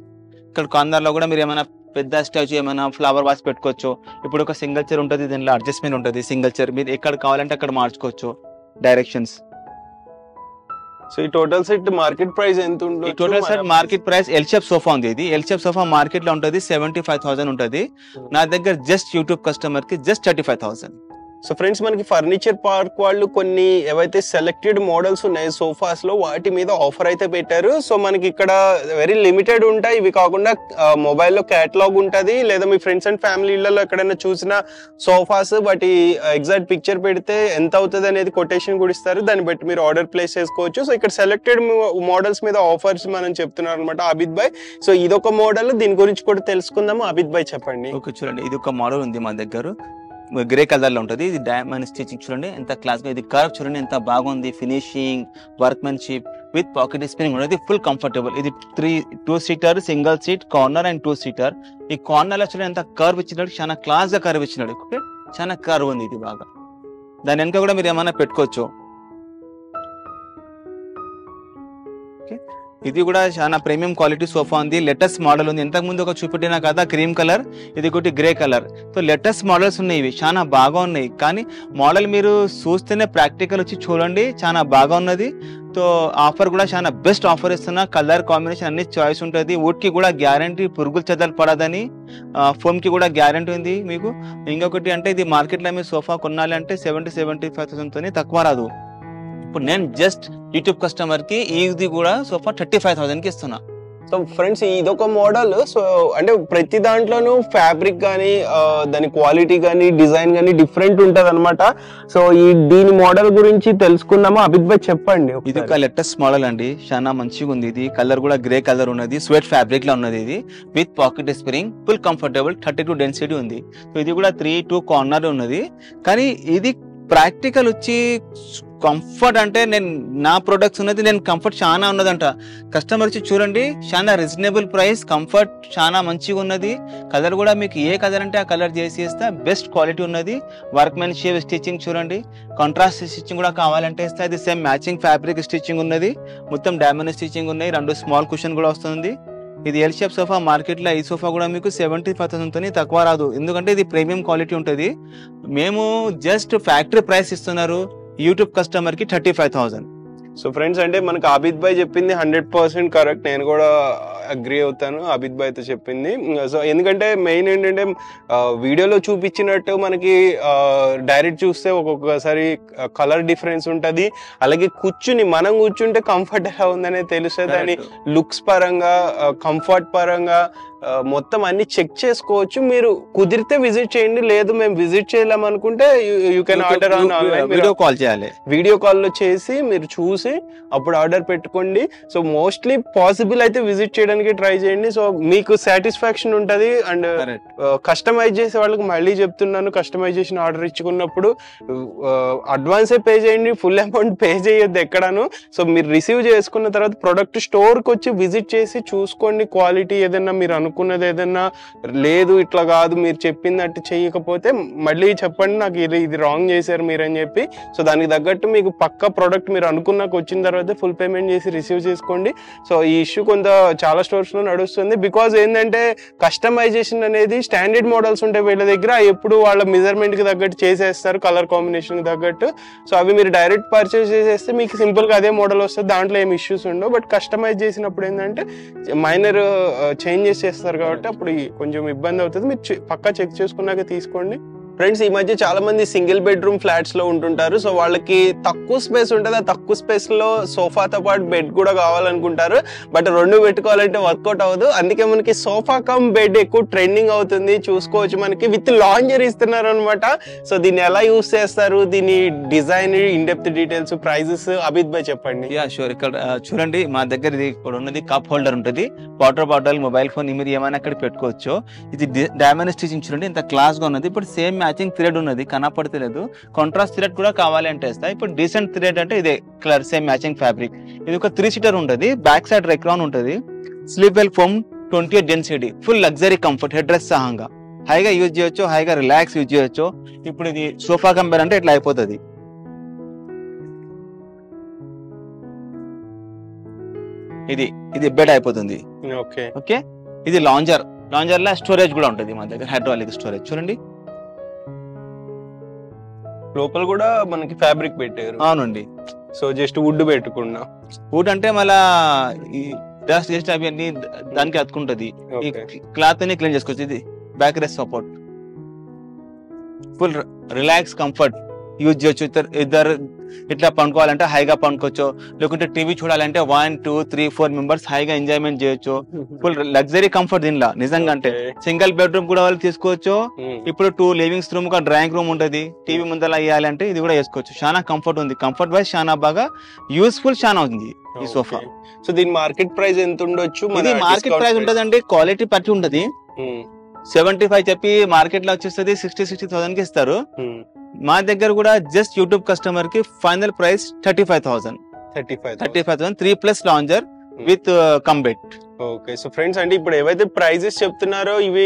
ఇక్కడ కార్నర్ కూడా మీరు ఏమైనా పెద్ద స్టాచ్యూ ఏమైనా ఫ్లవర్ వాస్ పెట్టుకోవచ్చు. ఇప్పుడు ఒక సింగిల్ చైర్ ఉంటుంది దీనిలో అడ్జస్ట్మెంట్ ఉంటుంది. సింగిల్ చైర్ మీరు ఎక్కడ కావాలంటే అక్కడ మార్చుకోవచ్చు. డైరెక్షన్స్ సో ఈ టోటల్ సెట్ మార్కెట్ ప్రైస్ ఎంత ఉంటుంది total set market price L shape sofa ఉంది ఇది. ఎల్ షేప్ సోఫా మార్కెట్లో ఉంటుంది సెవెంటీ ఫైవ్ థౌసండ్ ఉంటుంది నా దగ్గర జస్ట్ యూట్యూబ్ కస్టమర్కి just thirty five thousand so friends మనకి ఫర్నిచర్ పార్క్ వాళ్ళు కొన్ని ఏవైతే సెలెక్టెడ్ మోడల్స్ ఉన్నాయి సోఫాస్లో వాటి మీద ఆఫర్ అయితే పెట్టారు. సో మనకి ఇక్కడ వెరీ లిమిటెడ్ ఉంటాయి. ఇవి కాకుండా మొబైల్లో క్యాటలాగ్ ఉంటుంది. లేదా మీ ఫ్రెండ్స్ అండ్ ఫ్యామిలీలలో ఎక్కడైనా చూసిన సోఫాస్ వాటి ఎగ్జాక్ట్ పిక్చర్ పెడితే ఎంత అవుతుంది అనేది కొటేషన్ కూడా ఇస్తారు. దాన్ని బట్టి మీరు ఆర్డర్ ప్లేస్ చేసుకోవచ్చు. సో ఇక్కడ సెలెక్టెడ్ మోడల్స్ మీద ఆఫర్స్ మనం చెప్తున్నారు అనమాట అబిద్ భాయ్. సో ఇదొక మోడల్ దీని గురించి కూడా తెలుసుకుందాము. అబిద్ భాయ్ చెప్పండి. ఓకే చూడండి. ఇది ఒక మోడల్ ఉంది మా దగ్గర. గ్రే కలర్లో ఉంటుంది. ఇది డైమండ్ స్టిచింగ్ చూడండి. ఎంత క్లాస్గా ఇది కర్వ్ చూడండి. ఎంత బాగుంది. Finishing workmanship with pocket spinning ఉంటుంది. ఫుల్ కంఫర్టబుల్ ఇది three two seater single seat corner and two seater ఈ కార్నర్లో చూడండి ఎంత కర్వ్ ఇచ్చినాడు. చాలా క్లాస్గా కర్వ్ ఇచ్చినాడు. ఓకే చాలా కర్వ్ ఉంది ఇది బాగా. దాని వెనక కూడా మీరు ఏమైనా పెట్టుకోవచ్చు. ఇది కూడా చాలా ప్రీమియం క్వాలిటీ సోఫా ఉంది. లేటెస్ట్ మోడల్ ఉంది. ఇంతకు ముందు ఒక చూపెట్టిన కదా క్రీమ్ కలర్ ఇది ఒకటి grey colour so latest models ఉన్నాయి ఇవి. చాలా బాగా ఉన్నాయి. కానీ మోడల్ మీరు చూస్తేనే ప్రాక్టికల్ వచ్చి చూడండి. చాలా బాగా ఉన్నది. సో ఆఫర్ కూడా చాలా బెస్ట్ ఆఫర్ ఇస్తున్నా. కలర్ కాంబినేషన్ అన్ని చాయిస్ ఉంటుంది. వుడ్ కూడా గ్యారంటీ పురుగులు చెదలు పడదని ఫోమ్కి కూడా గ్యారంటీ ఉంది మీకు. ఇంకొకటి అంటే ఇది మార్కెట్లో మీరు సోఫా కొనాలి అంటే సెవెంటీ సెవెంటీ ఫైవ్ థౌసండ్ తక్కువ రాదు. ఇప్పుడు నేను జస్ట్ యూట్యూబ్ కస్టమర్కి ఇది కూడా సోఫా థర్టీ ఫైవ్ థౌసండ్కి ఇస్తున్నా. సో ఫ్రెండ్స్ ఇదొక మోడల్ సో అంటే ప్రతి దాంట్లోనూ ఫ్యాబ్రిక్ కానీ దాని క్వాలిటీ కానీ డిజైన్ కానీ డిఫరెంట్ ఉంటది అనమాట సో ఈ దీని మోడల్ గురించి తెలుసుకుందామా? అభిత్ భాయ్ చెప్పండి ఇది. ఒక లేటెస్ట్ మోడల్ అండి. చాలా మంచిగా ఉంది ఇది. కలర్ కూడా గ్రే కలర్ ఉన్నది. స్వెట్ ఫ్యాబ్రిక్లో ఉన్నది ఇది. With pocket spring full comfortable thirty two density ఉంది. సో ఇది కూడా త్రీ టూ కార్నర్ ఉన్నది. కానీ ఇది ప్రాక్టికల్ వచ్చి కంఫర్ట్ అంటే నేను నా ప్రొడక్ట్స్ ఉన్నది నేను కంఫర్ట్ చాలా ఉన్నదంట. కస్టమర్ వచ్చి చూడండి చాలా రీజనబుల్ ప్రైస్ కంఫర్ట్ చాలా మంచిగా ఉన్నది. కలర్ కూడా మీకు ఏ కలర్ అంటే ఆ కలర్ చేసి ఇస్తా బెస్ట్ క్వాలిటీ ఉన్నది వర్క్ స్టిచ్చింగ్ చూడండి కాంట్రాస్ట్ స్టిచ్చింగ్ కూడా కావాలంటే ఇస్తా. ఇది సేమ్ మ్యాచింగ్ ఫ్యాబ్రిక్ స్టిచ్చింగ్ ఉన్నది. మొత్తం డైమండ్ స్టిచ్చింగ్ ఉన్నాయి రెండు స్మాల్ కుషన్ కూడా వస్తుంది. ఇది ఎల్ షేప్ సోఫా మార్కెట్లో ఈ సోఫా కూడా మీకు సెవెంటీ ఫైవ్ థౌసండ్ తోని తక్కువ రాదు. ఎందుకంటే ఇది ప్రీమియం క్వాలిటీ ఉంటుంది. మేము జస్ట్ ఫ్యాక్టరీ ప్రైస్ ఇస్తున్నారు. యూట్యూబ్ కస్టమర్కి thirty five thousand so friends అంటే మనకు అభిత్ భాయ్ చెప్పింది హండ్రెడ్ పర్సెంట్ కరెక్ట్ నేను కూడా అగ్రి అవుతాను అభిత్ భాయ్తో చెప్పింది. సో ఎందుకంటే మెయిన్ ఏంటంటే వీడియోలో చూపించినట్టు మనకి డైరెక్ట్ చూస్తే ఒక్కొక్కసారి కలర్ డిఫరెన్స్ ఉంటది. అలాగే కూర్చుని మనం కూర్చుంటే కంఫర్ట్ ఎలా ఉందనేది తెలుస్తుంది. దాని లుక్స్ పరంగా కంఫర్ట్ పరంగా మొత్తం అన్ని చెక్ చేసుకోవచ్చు. మీరు కుదిరితే విజిట్ చేయండి లేదు మేము విజిట్ చేయలేం అనుకుంటే you can order on video call చేయాలి. వీడియో కాల్లో చేసి మీరు చూసి అప్పుడు ఆర్డర్ పెట్టుకోండి. సో మోస్ట్లీ పాసిబుల్ అయితే విజిట్ చేయడానికి ట్రై చేయండి. సో మీకు సాటిస్ఫాక్షన్ ఉంటుంది అండ్ కస్టమైజ్ చేసే వాళ్ళకి మళ్ళీ చెప్తున్నాను. కస్టమైజేషన్ ఆర్డర్ ఇచ్చుకున్నప్పుడు అడ్వాన్సే పే చేయండి ఫుల్ అమౌంట్ పే చేయొద్దు ఎక్కడను. సో మీరు రిసీవ్ చేసుకున్న తర్వాత ప్రొడక్ట్ స్టోర్కి వచ్చి విజిట్ చేసి చూసుకోండి. క్వాలిటీ ఏదైనా మీరు అనుకున్నది ఏదైనా లేదు ఇట్లా కాదు మీరు చెప్పిందట్టు చేయకపోతే మళ్ళీ చెప్పండి నాకు ఇది ఇది రాంగ్ చేశారు మీరు అని చెప్పి. సో దానికి తగ్గట్టు మీకు పక్క ప్రోడక్ట్ మీరు అనుకున్నాక వచ్చిన తర్వాత ఫుల్ పేమెంట్ చేసి రిసీవ్ చేసుకోండి. సో ఈ ఇష్యూ కొంత చాలా స్టోర్స్లో నడుస్తుంది. బికాజ్ ఏంటంటే కస్టమైజేషన్ అనేది స్టాండర్డ్ మోడల్స్ ఉంటాయి వీళ్ళ దగ్గర ఎప్పుడు వాళ్ళ మెజర్మెంట్కి తగ్గట్టు చేసేస్తారు కలర్ కాంబినేషన్కి తగ్గట్టు. సో అవి మీరు డైరెక్ట్ పర్చేస్ చేసేస్తే మీకు సింపుల్గా అదే మోడల్ వస్తుంది దాంట్లో ఏం ఇష్యూస్ ఉండవు. బట్ కస్టమైజ్ చేసినప్పుడు ఏంటంటే మైనర్ uh, చేంజెస్ చేస్తారు కాబట్టి అప్పుడు కొంచెం ఇబ్బంది అవుతుంది. మీరు చె- పక్కా చెక్ చేసుకున్నాక తీసుకోండి. ఫ్రెండ్స్ ఈ మధ్య చాలా మంది సింగిల్ బెడ్రూమ్ ఫ్లాట్స్లో ఉంటుంటారు. సో వాళ్ళకి తక్కువ స్పేస్ ఉంటుంది. ఆ తక్కువ స్పేస్లో సోఫాతో పాటు బెడ్ కూడా కావాలనుకుంటారు. బట్ రెండు పెట్టుకోవాలంటే వర్కౌట్ అవ్వదు. అందుకే మనకి సోఫా కమ్ బెడ్ ఎక్కువ ట్రెండింగ్ అవుతుంది. చూసుకోవచ్చు మనకి. విత్ లాంజర్ ఇస్తున్నారు అనమాట సో దీన్ని ఎలా యూస్ చేస్తారు? దీని design in depth details prices Abhit భాయ్ చెప్పండి. Yeah sure. ఇక్కడ చూడండి మా దగ్గర ఇది ఇక్కడ ఉన్నది కప్ హోల్డర్ ఉంటుంది. వాటర్ బాటిల్ మొబైల్ ఫోన్ మీరు ఏమైనా అక్కడ పెట్టుకోవచ్చు. ఇది డైమండ్ స్టిచింగ్ చూడండి. ఇంత క్లాస్గా ఉన్నది. ఇప్పుడు సేమ్ మ్యాచింగ్ థ్రెడ్ ఉన్నది కనపడతలేదు కాంట్రాస్ట్ థ్రెడ్ కూడా కావాలి అంటే ఇస్తా. ఇప్పుడు డీసెంట్ థ్రెడ్ అంటే ఇదే కలర్ సేమ్ మ్యాచింగ్ ఫ్యాబ్రిక్ ఇది ఒక త్రీ సీటర్ ఉంటుంది. బ్యాక్ సైడ్ రెక్రాన్ ఉంటుంది. Sleepwell foam twenty eight density full luxury comfort head dress సహంగా. హైగా యూజ్ చేయొచ్చు హైగా రిలాక్స్ యూజ్ చేయొచ్చు. ఇప్పుడు ఇది సోఫా కంపేర్ అంటే ఇట్లా అయిపోతుంది. ఇది ఇది బెడ్ అయిపోతుంది. ఓకే. ఓకే? ఇది లాంజర్. లాంజర్లో స్టోరేజ్ కూడా ఉంటుంది మన దగ్గర హైడ్రాలిక్ స్టోరేజ్ చూడండి. లోపల కూడా మనకి ఫ్యాబ్రిక్ పెట్టారు. అవునండి. సో జస్ట్ వుడ్ పెట్టుకున్నా. వుడ్ అంటే మళ్ళా ఈ డస్ట్ జస్ట్ అవి అన్ని దానికి అతుకుంటది. ఈ క్లాత్ని క్లీన్ చేసుకోవచ్చు. ఇది back rest support full relax comfort use చేయొచ్చు. ఇద్దరు ఇద్దరు ఇట్లా పండుకోవాలంటే హైగా పండుకోవచ్చు. లేకుంటే టీవీ చూడాలంటే one two three four members హైగా ఎంజాయ్మెంట్ చేయొచ్చు. ఫుల్ లగ్జరీ కంఫర్ట్ దీనిలో నిజంగా అంటే. సింగిల్ బెడ్రూమ్ కూడా వాళ్ళు తీసుకోవచ్చు. ఇప్పుడు టూ లివింగ్స్ రూమ్ ఒక డ్రాయింగ్ రూమ్ ఉంటది. టీవీ ముందర వేయాలంటే ఇది కూడా వేసుకోవచ్చు. చాలా కంఫర్ట్ ఉంది. కంఫర్ట్ వైజ్ చాలా బాగా యూస్ఫుల్ చాలా ఉంది ఈ సోఫా సో దీని మార్కెట్ ప్రైస్ ఎంత ఉండొచ్చు? మార్కెట్ ప్రైస్ ఉంటది అండి క్వాలిటీ పట్టి ఉంటది. ఉమ్, సెవెంటీ ఫైవ్ చెప్పి మార్కెట్లో వచ్చేస్తుంది సిక్స్టీ సిక్స్టీ థౌసండ్కి ఇస్తారు. ఉమ్, మా దగ్గర కూడా జస్ట్ యూట్యూబ్ కస్టమర్కి final price thirty five thousand 35,000. Thirty five thousand three plus lounger with cum bed okay so friends అంటే ఇప్పుడు ఏవైతే ప్రైజెస్ చెప్తున్నారో ఇవి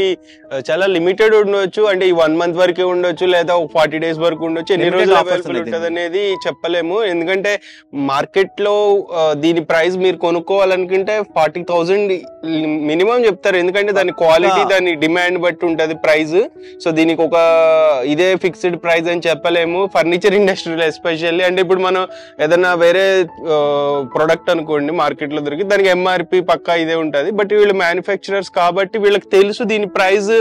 చాలా లిమిటెడ్ ఉండొచ్చు. అంటే ఈ వన్ మంత్ వరకే ఉండొచ్చు లేదా ఒక ఫార్టీ డేస్ వరకు ఉండొచ్చు. ఎన్ని రోజులు అవైలబుల్ ఉంటుంది అనేది. చెప్పలేము. ఎందుకంటే మార్కెట్లో దీని ప్రైస్ మీరు కొనుక్కోవాలనుకుంటే ఫార్టీ థౌసండ్ మినిమం చెప్తారు. ఎందుకంటే దాని క్వాలిటీ. దాని డిమాండ్ బట్టి ఉంటది ప్రైస్ సో దీనికి ఒక ఇదే ఫిక్స్డ్ ప్రైస్ అని చెప్పలేము. ఫర్నిచర్ ఇండస్ట్రీలో ఎస్పెషల్లీ అంటే ఇప్పుడు మనం ఏదైనా వేరే ప్రొడక్ట్ అనుకోండి మార్కెట్లో దొరికి దానికి ఎంఆర్పి పక్కా ఇదే ఉంటది. బట్ వీళ్ళు మ్యానుఫ్యాక్చరర్స్ కాబట్టి వీళ్ళకి తెలుసు దీని ప్రైస్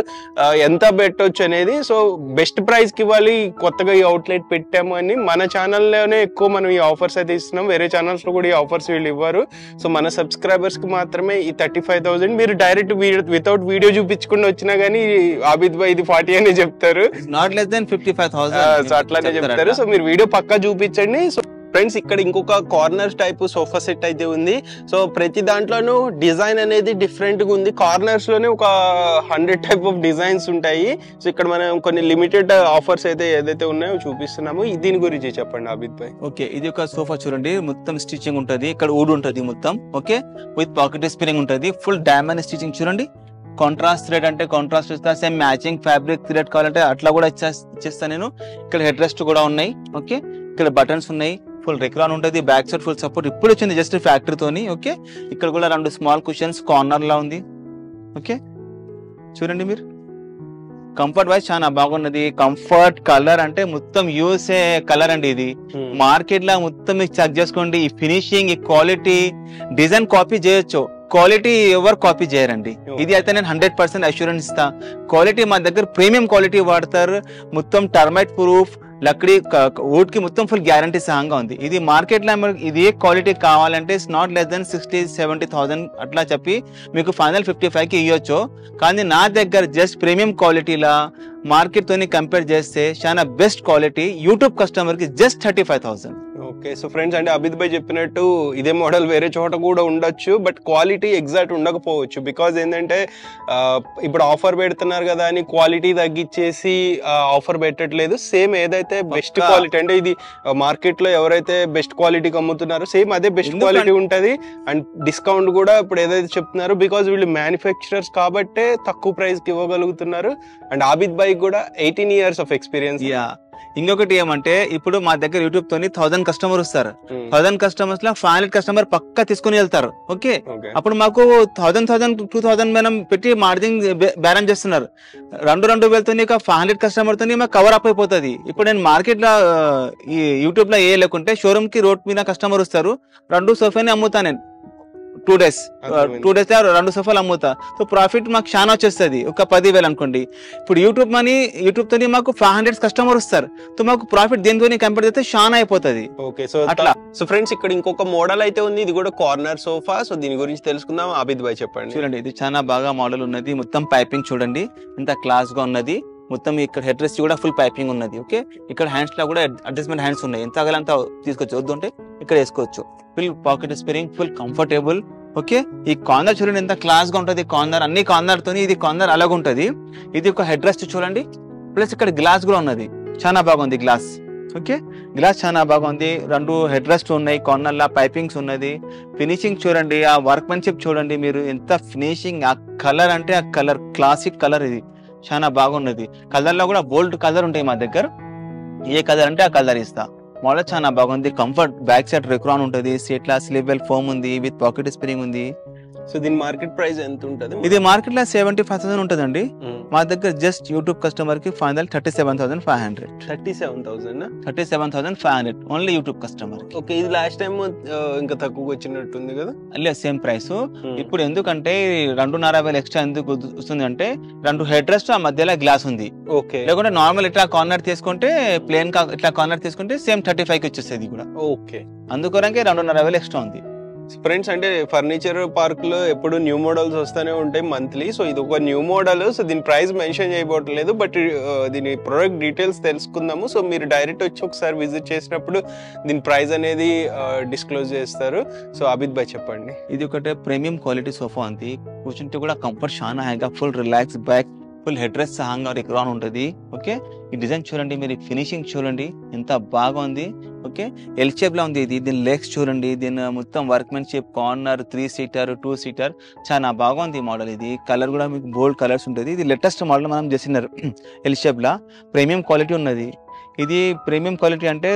ఎంత పెట్టొచ్చు అనేది. సో బెస్ట్ ప్రైస్కి ఇవ్వాలి కొత్తగా ఈ అవుట్లెట్ పెట్టాము అని మన ఛానల్లోనే ఎక్కువ మనం ఈ ఆఫర్స్ అయితే ఇస్తున్నాం. వేరే ఛానల్స్లో కూడా ఈ ఆఫర్స్ వీళ్ళు ఇవ్వరు. సో మన సబ్స్క్రైబర్స్కి మాత్రమే ఈ థర్టీ ఫైవ్ థౌసండ్ మీరు డైరెక్ట్ వితౌట్ వీడియో చూపించకుండా వచ్చినా గానీ ఆబిద్ భాయ్ ఇది ఫార్టీ అనే చెప్తారు. Not less than fifty five so అట్లానే చెప్తారు. సో మీరు వీడియో పక్కా చూపించండి. సో ఫ్రెండ్స్ ఇక్కడ ఇంకొక కార్నర్ టైప్ సోఫా సెట్ అయితే ఉంది. సో ప్రతి దాంట్లోనూ డిజైన్ అనేది డిఫరెంట్గా ఉంది. కార్నర్స్లోనే ఒక హండ్రెడ్ టైప్ ఆఫ్ డిజైన్స్ ఉంటాయి. సో ఇక్కడ మనం కొన్ని లిమిటెడ్ ఆఫర్స్ అయితే ఏదైతే ఉన్నాయో చూపిస్తున్నాము దీని గురించి చెప్పండి అభిత్ భాయ్. ఓకే ఇది ఒక సోఫా చూడండి. మొత్తం స్టిచింగ్ ఉంటుంది. ఇక్కడ ఊడు ఉంటుంది మొత్తం. ఓకే విత్ పాకెట్ స్పిన్నింగ్ ఉంటుంది. ఫుల్ డైమండ్ స్టిచింగ్ చూడండి. కాంట్రాస్ట్ థ్రెడ్ అంటే కాంట్రాస్ట్ ఇస్తా సేమ్ మ్యాచింగ్ ఫ్యాబ్రిక్ థ్రెడ్ కావాలంటే అట్లా కూడా ఇచ్చే- ఇచ్చేస్తా నేను. ఇక్కడ హెడ్ రెస్ట్ కూడా ఉన్నాయి. ఓకే ఇక్కడ బటన్స్ ఉన్నాయి. ఫుల్ రెక్రాన్ ఉంటుంది బ్యాక్ సైడ్ ఫుల్ సపోర్ట్. ఇప్పుడు వచ్చింది జస్ట్ ఫ్యాక్టరీ తోని ఓకే? ఇక్కడ కూడా రెండు స్మాల్ కుషన్స్ కార్నర్ లా ఉంది ఓకే? చూడండి మీరు. కంఫర్ట్ వైజ్ చాలా బాగున్నది. కంఫర్ట్ కలర్ అంటే మొత్తం యూఎస్ఏ కలర్ అండి ఇది. మార్కెట్లో మొత్తం మీకు చెక్ చేసుకోండి. ఈ ఫినిషింగ్ ఈ క్వాలిటీ డిజైన్ కాపీ చేయొచ్చు. క్వాలిటీ ఎవరు కాపీ చేయరండి. ఇది అయితే నేను హండ్రెడ్ పర్సెంట్ అష్యూరెన్స్ ఇస్తా. క్వాలిటీ మా దగ్గర ప్రీమియం క్వాలిటీ వాడతారు. మొత్తం టర్మైట్ ప్రూఫ్ లక్డీ ఊట్కి మొత్తం ఫుల్ గ్యారంటీ సహంగా ఉంది. ఇది మార్కెట్లో ఇది క్వాలిటీ కావాలంటే it's not less than sixty seventy thousand అట్లా చెప్పి మీకు ఫైనల్ ఫిఫ్టీ ఫైవ్కి ఇవ్వచ్చు కానీ నా దగ్గర జస్ట్ ప్రీమియం క్వాలిటీలా మార్కెట్తోని కంపేర్ చేస్తే చాలా బెస్ట్ క్వాలిటీ యూట్యూబ్ కస్టమర్కి just thirty five thousand okay so friends అంటే అభిత్ భాయ్ చెప్పినట్టు ఇదే మోడల్ వేరే చోట కూడా ఉండొచ్చు బట్ క్వాలిటీ ఎగ్జాక్ట్ ఉండకపోవచ్చు. బికాజ్ ఏంటంటే ఇప్పుడు ఆఫర్ పెడుతున్నారు కదా అని క్వాలిటీ తగ్గించేసి ఆఫర్ పెట్టట్లేదు. సేమ్ ఏదైతే బెస్ట్. క్వాలిటీ అంటే ఇది మార్కెట్లో ఎవరైతే బెస్ట్ క్వాలిటీకి అమ్ముతున్నారో సేమ్ అదే బెస్ట్ క్వాలిటీ ఉంటది. అండ్ డిస్కౌంట్ కూడా ఇప్పుడు ఏదైతే చెప్తున్నారో బికాజ్ వీళ్ళు మ్యానుఫ్యాక్చరర్స్ కాబట్టే తక్కువ ప్రైస్కి ఇవ్వగలుగుతున్నారు. అండ్ ఆబిద్ భాయ్ కూడా eighteen years of experience yeah ఇంకొకటి ఏమంటే ఇప్పుడు మా దగ్గర యూట్యూబ్ తోని థౌసండ్ కస్టమర్ వస్తారు. థౌసండ్ కస్టమర్స్లో ఫైవ్ హండ్రెడ్ కస్టమర్ పక్కా తీసుకుని వెళ్తారు. ఓకే? అప్పుడు మాకు థౌసండ్ థౌసండ్ టూ థౌసండ్ మనం పెట్టి మార్జిన్ బేరం చేస్తున్నారు. రెండు రెండు వేలతో ఒక ఫైవ్ హండ్రెడ్ కస్టమర్తో మాకు కవర్ అప్ అయిపోతుంది. ఇప్పుడు నేను మార్కెట్లో ఈ యూట్యూబ్లో ఏ లేకుంటే షోరూమ్కి రోడ్ మీద కస్టమర్ వస్తారు. రెండు సోఫాని అమ్ముతా నేను. Two days. టూ డేస్ రెండు సోఫాలు అమ్ముతా. సో ప్రాఫిట్ మాకు చాలా వచ్చేస్తుంది. ఒక పదివేలు అనుకోండి. ఇప్పుడు యూట్యూబ్ మనీ యూట్యూబ్ తోని మాకు ఫైవ్ హండ్రెడ్ కస్టమర్ వస్తారు. సో మాకు ప్రాఫిట్ దేనితో కంపేర్ చేస్తే చాలా అయిపోతుంది. ఓకే సో అట్లా. సో ఫ్రెండ్స్ ఇక్కడ ఇంకొక మోడల్ అయితే ఉంది. ఇది కూడా కార్నర్ సోఫా సో దీని గురించి తెలుసుకుందాం. ఆబిద్ భాయ్ చెప్పండి. చూడండి ఇది చాలా బాగా మోడల్ ఉన్నది. మొత్తం పైపింగ్ చూడండి. ఎంత క్లాస్గా ఉన్నది. మొత్తం ఇక్కడ హెడ్ రెస్ట్ కూడా ఫుల్ పైపింగ్ ఉన్నది ఓకే ఇక్కడ హ్యాండ్స్లో కూడా అడ్జస్ట్మెంట్ హ్యాండ్స్ ఉన్నాయి. ఎంత అగలంత తీసుకోవచ్చు వద్దు అంటే ఇక్కడ వేసుకోవచ్చు. Full pocket spring full comfortable okay ఈ కార్నర్ చూడండి ఎంత క్లాస్గా ఉంటుంది. కార్నర్ అన్ని కార్నర్ తోని ఇది కార్నర్ అలాగ ఉంటుంది. ఇది ఒక హెడ్ రెస్ట్ చూడండి. ప్లస్ ఇక్కడ గ్లాస్ కూడా ఉన్నది. చాలా బాగుంది గ్లాస్ ఓకే గ్లాస్ చాలా బాగుంది రెండు హెడ్ రెస్ట్ ఉన్నాయి. కార్నర్ లా పైపింగ్స్ ఉన్నది. ఫినిషింగ్ చూడండి ఆ వర్క్మెన్షిప్ చూడండి మీరు. ఎంత ఫినిషింగ్ ఆ కలర్ అంటే ఆ కలర్ క్లాసిక్ కలర్ ఇది. చాలా బాగున్నది కలర్లో కూడా బోల్డ్ కలర్ ఉంటాయి మా దగ్గర. ఏ కలర్ అంటే ఆ కలర్ ఇస్తా. మోడల్ చాలా బాగుంది. కంఫర్ట్ బ్యాక్ సైడ్ రెక్రాన్ ఉంటుంది. సీట్ లా స్లీవెల్ ఫోమ్ ఉంది. విత్ పాకెట్ స్ప్రింగ్ ఉంది. సో దీని మార్కెట్ ప్రైస్ ఎంత ఉంటుంది ఇది మార్కెట్లో సెవెంటీ ఫైవ్ థౌసండ్ ఉంటుందండి మా దగ్గర జస్ట్ యూట్యూబ్ కస్టమర్కి final thirty seven thousand five hundred thirty seven thousand thirty seven thousand five hundred only YouTube customer okay ఇది లాస్ట్ టైం ఇంకా తక్కువ వచ్చినట్టుంది కదా? లేదు సేమ్ ప్రైస్ ఇప్పుడు ఎందుకంటే రెండున్నర వేలు ఎక్స్ట్రా ఎందుకు వస్తుంది అంటే రెండు హెడ్ రెస్ట్ ఆ మధ్యలో గ్లాస్ ఉంది. ఓకే లేకుంటే నార్మల్ ఇట్లా కార్నర్ తీసుకుంటే ప్లేన్ ఇట్లా కార్నర్ తీసుకుంటే సేమ్ థర్టీ ఫైవ్కి వచ్చేస్తుంది కూడా. ఓకే అందుకొరకే రెండున్నర వేలు ఎక్స్ట్రా ఉంది. ఫ్రెండ్స్ అంటే ఫర్నిచర్ పార్క్లో ఎప్పుడు న్యూ మోడల్స్ వస్తూనే ఉంటాయి మంత్లీ. సో ఇది ఒక న్యూ మోడల్. సో దీని ప్రైస్ మెన్షన్ చేయబోట్లేదు బట్ దీని ప్రొడక్ట్ డీటెయిల్స్ తెలుసుకుందాము. సో మీరు డైరెక్ట్ వచ్చి ఒకసారి విజిట్ చేసినప్పుడు దీని ప్రైస్ అనేది డిస్క్లోజ్ చేస్తారు. సో అభిత్ భాయ్ చెప్పండి. ఇది ఒకటే ప్రీమియం క్వాలిటీ సోఫా ఉంది కూర్చుంటే కూడా కంఫర్ట్ చాలా హ్యాగా full relax back full head rest సహంగా రిక్రాన్ ఉంటుంది. ఓకే ఈ డిజైన్ చూడండి మీరు ఫినిషింగ్ చూడండి ఎంత బాగుంది. ఓకే? ఎల్ షేప్లో ఉంది ఇది. దీని లెగ్స్ చూడండి. దీని మొత్తం workmanship corner three seater two seater చాలా బాగుంది మోడల్ ఇది. కలర్ కూడా మీకు బోల్డ్ కలర్స్ ఉంటుంది. ఇది లేటెస్ట్ మోడల్ మనం చేసినారు. ఎల్ షేప్లో ప్రీమియం క్వాలిటీ ఉన్నది. ఇది ప్రీమియం క్వాలిటీ అంటే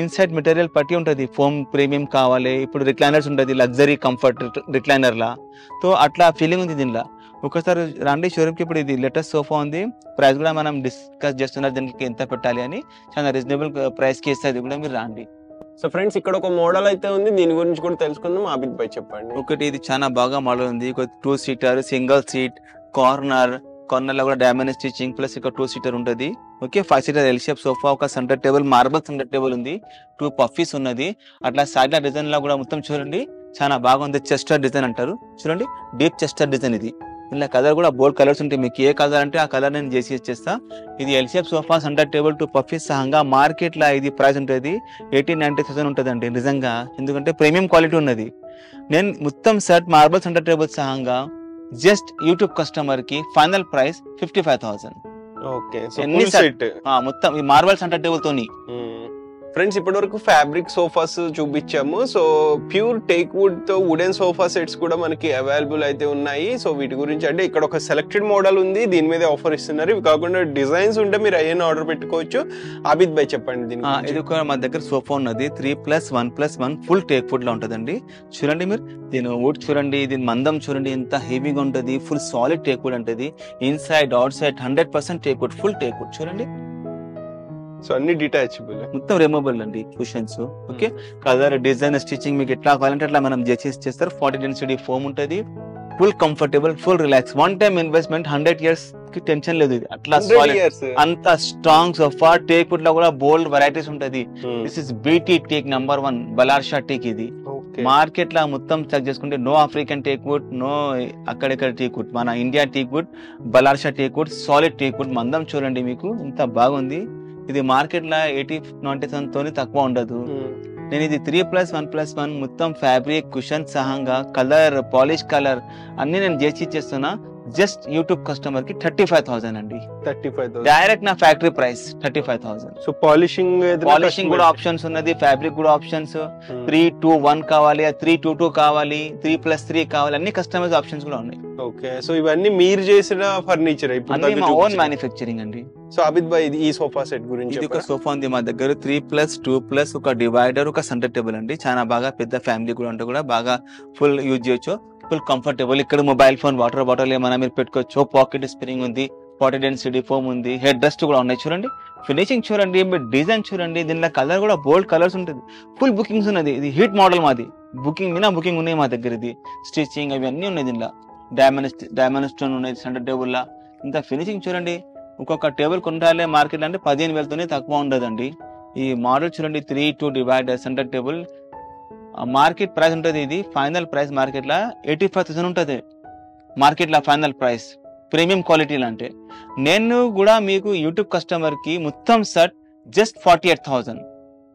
ఇన్సైడ్ మెటీరియల్ పట్టి ఉంటుంది. ఫోమ్ ప్రీమియం కావాలి. ఇప్పుడు రిక్లైనర్స్ ఉంటుంది. లగ్జరీ కంఫర్ట్ రిక్లైనర్లా తో సో అట్లా ఫీలింగ్ ఉంది దీనిలో. ఒకసారి రండి షోరూమ్కి ఇప్పుడు ఇది లేటెస్ట్ సోఫా ఉంది. ప్రైస్ కూడా మనం డిస్కస్ చేస్తున్నారు దీనికి ఎంత పెట్టాలి అని. చాలా రీజనబుల్ ప్రైస్కి ఇస్తుంది కూడా మీరు రండి. సో ఫ్రెండ్స్ ఇక్కడ ఒక మోడల్ అయితే ఉంది. దీని గురించి కూడా తెలుసుకుందాం. అభిత్ భాయ్ చెప్పండి. ఒకటి ఇది చాలా బాగా మోడల్ ఉంది. ఒక two seater single seat corner కార్నర్లో కూడా డైమండ్ స్టిచింగ్ ప్లస్ ఇక్కడ టూ సీటర్ ఉంటుంది. Okay five seater L shape sofa ఒక centre table marble centre table ఉంది. టూ పఫీస్ ఉన్నది. అట్లా సైడ్ డిజైన్లో కూడా మొత్తం చూడండి. చాలా బాగుంది. చెస్టర్ డిజైన్ అంటారు. చూడండి డీప్ చెస్టర్ డిజైన్ ఇది. ఇలా కలర్ కూడా బోల్డ్ కలర్స్ ఉంటాయి. మీకు ఏ కలర్ అంటే ఆ కలర్ నేను చేసి ఇచ్చేస్తా. ఇది L shape sofa centre table two puffies సహంగా మార్కెట్లో ఇది ప్రైస్ ఉంటుంది. ఎయిటీన్ నైన్టీ థౌసండ్ ఉంటుందండి నిజంగా. ఎందుకంటే ప్రీమియం క్వాలిటీ ఉన్నది. నేను మొత్తం సెట్ మార్బల్ సెంటర్ టేబుల్ సహంగా జస్ట్ యూట్యూబ్ కస్టమర్కి final price fifty five thousand. Okay ఎన్ని? సెట్. మొత్తం ఈ మార్బల్ సెంటర్ టేబుల్ తోని. ఫ్రెండ్స్ ఇప్పటి వరకు ఫ్యాబ్రిక్ సోఫాస్ చూపించాము. సో ప్యూర్ టేక్ వుడ్తో వుడెన్ సోఫా సెట్స్ కూడా మనకి అవైలబుల్ అయితే ఉన్నాయి. సో వీటి గురించి అంటే ఇక్కడ ఒక సెలెక్టెడ్ మోడల్ ఉంది. దీని మీద ఆఫర్ ఇస్తున్నారు. ఇవి కాకుండా డిజైన్స్ ఉంటే మీరు అయ్యని ఆర్డర్ పెట్టుకోవచ్చు. ఆబిద్ భాయ్ చెప్పండి దీని. ఇది ఒక మా దగ్గర సోఫా ఉన్నది. Three plus one plus one full teak ఫుడ్లో ఉంటదండి. చూడండి మీరు. దీని వుడ్ చూడండి దీని మందం చూడండి. ఎంత హెవీగా ఉంటది. ఫుల్ సాలిడ్ టేక్ వుడ్ ఉంటది inside outside hundred percent teak wood full teak wood చూడండి. సో అన్ని డిటాచబుల్ మొత్తం రిమూవబుల్ అండి cushions okay colour design stitching మీకు ఎట్లా కావాలంటే అట్లా మనం చేసి చేస్తారు. ఫార్టీ డెన్సిటీ ఫోమ్ ఉంటది. Full comfortable full relax one time investment hundred ఇయర్స్కి టెన్షన్ లేదు ఇది. అట్లా అంత స్ట్రాంగ్ సోఫా టేక్ వుడ్లో కూడా బోల్డ్ వెరైటీస్ ఉంటది. This is BT teak number one Ballarshah teak ఇది. మార్కెట్లో మొత్తం చెక్ చేసుకుంటే no African teak wood no అక్కడిక్కడ టేక్ వుడ్ మన India teak wood Ballarshah teak wood solid teak wood మందం చూడండి మీకు. ఇంత బాగుంది. ఇది మార్కెట్లో ఎయిటీ నైన్టీ తోని తక్కువ ఉండదు. నేను ఇది three plus one plus one మొత్తం ఫ్యాబ్రిక్ కుషన్ సహంగా కలర్ పాలిష్ కలర్ అన్ని నేను చేసి ఇచ్చేస్తున్నా. జస్ట్ యూట్యూబ్ కస్టమర్కి థర్టీ ఫైవ్ థౌసండ్ అండి. థర్టీ ఫైవ్ డైరెక్ట్ నా factory price thirty five thousand. So polishing polishing కూడా ఆప్షన్స్ ఉన్నది ఫ్యాబ్రిక్ కూడా ఆప్షన్స్. త్రీ టూ వన్ కావాలి త్రీ టూ టూ కావాలి త్రీ ప్లస్ త్రీ కావాలి అన్ని కస్టమైజ్ ఆప్షన్స్ కూడా ఉన్నాయి. ఓకే సో ఇవన్నీ మీరు చేసిన ఫర్నిచర్ అన్ని మా ఓన్ మ్యానుఫ్యాక్చరింగ్ అండి. సో అభిత్ భాయ్ ఇది ఈ సోఫా సెట్ గురించి ఇది ఒక? సోఫా ఉంది మా దగ్గర త్రీ ప్లస్ టూ ప్లస్ ఒక డివైడర్ ఒక సెంటర్ టేబుల్ అండి. చాలా బాగా పెద్ద ఫ్యామిలీ కూడా ఉంటే కూడా బాగా ఫుల్ యూజ్ చేయొచ్చు. ఫుల్ కంఫర్టబుల్ ఇక్కడ మొబైల్ ఫోన్ వాటర్ బాటిల్ ఏమైనా మీరు పెట్టుకోవచ్చు. పాకెట్ స్ప్రింగ్ ఉంది ఫార్టీ డెన్సిటీ ఫోమ్ ఉంది హెడ్ రెస్ట్ కూడా ఉన్నాయి. చూడండి ఫినిషింగ్ చూడండి మీరు డిజైన్ చూడండి దీనిలో కలర్ కూడా బోల్డ్ కలర్స్ ఉంటుంది. ఫుల్ బుకింగ్స్ ఉన్నది. ఇది హీట్ మోడల్ మాది. బుకింగ్ మీద బుకింగ్ ఉన్నాయి మా దగ్గర ఇది. స్టిచ్చింగ్ అవన్నీ ఉన్నాయి దీనిలో. డైమండ్ డైమండ్ స్టోన్ ఉన్నాయి సెంటర్ టేబుల్లో ఇంత ఫినిషింగ్ చూడండి ఒక్కొక్క టేబుల్ కొనాలే మార్కెట్ అంటే పదిహేను వేలతోనే తక్కువ ఉండదండి. ఈ మోడల్ చూడండి three two divider centre table market price ఉంటుంది ఇది ఫైనల్ ప్రైస్ మార్కెట్లో ఎయిటీ ఫైవ్ థౌసండ్ ఉంటుంది. మార్కెట్లో ఫైనల్ ప్రైస్ ప్రీమియం క్వాలిటీలు అంటే. నేను కూడా మీకు యూట్యూబ్ కస్టమర్కి మొత్తం set just forty eight thousand.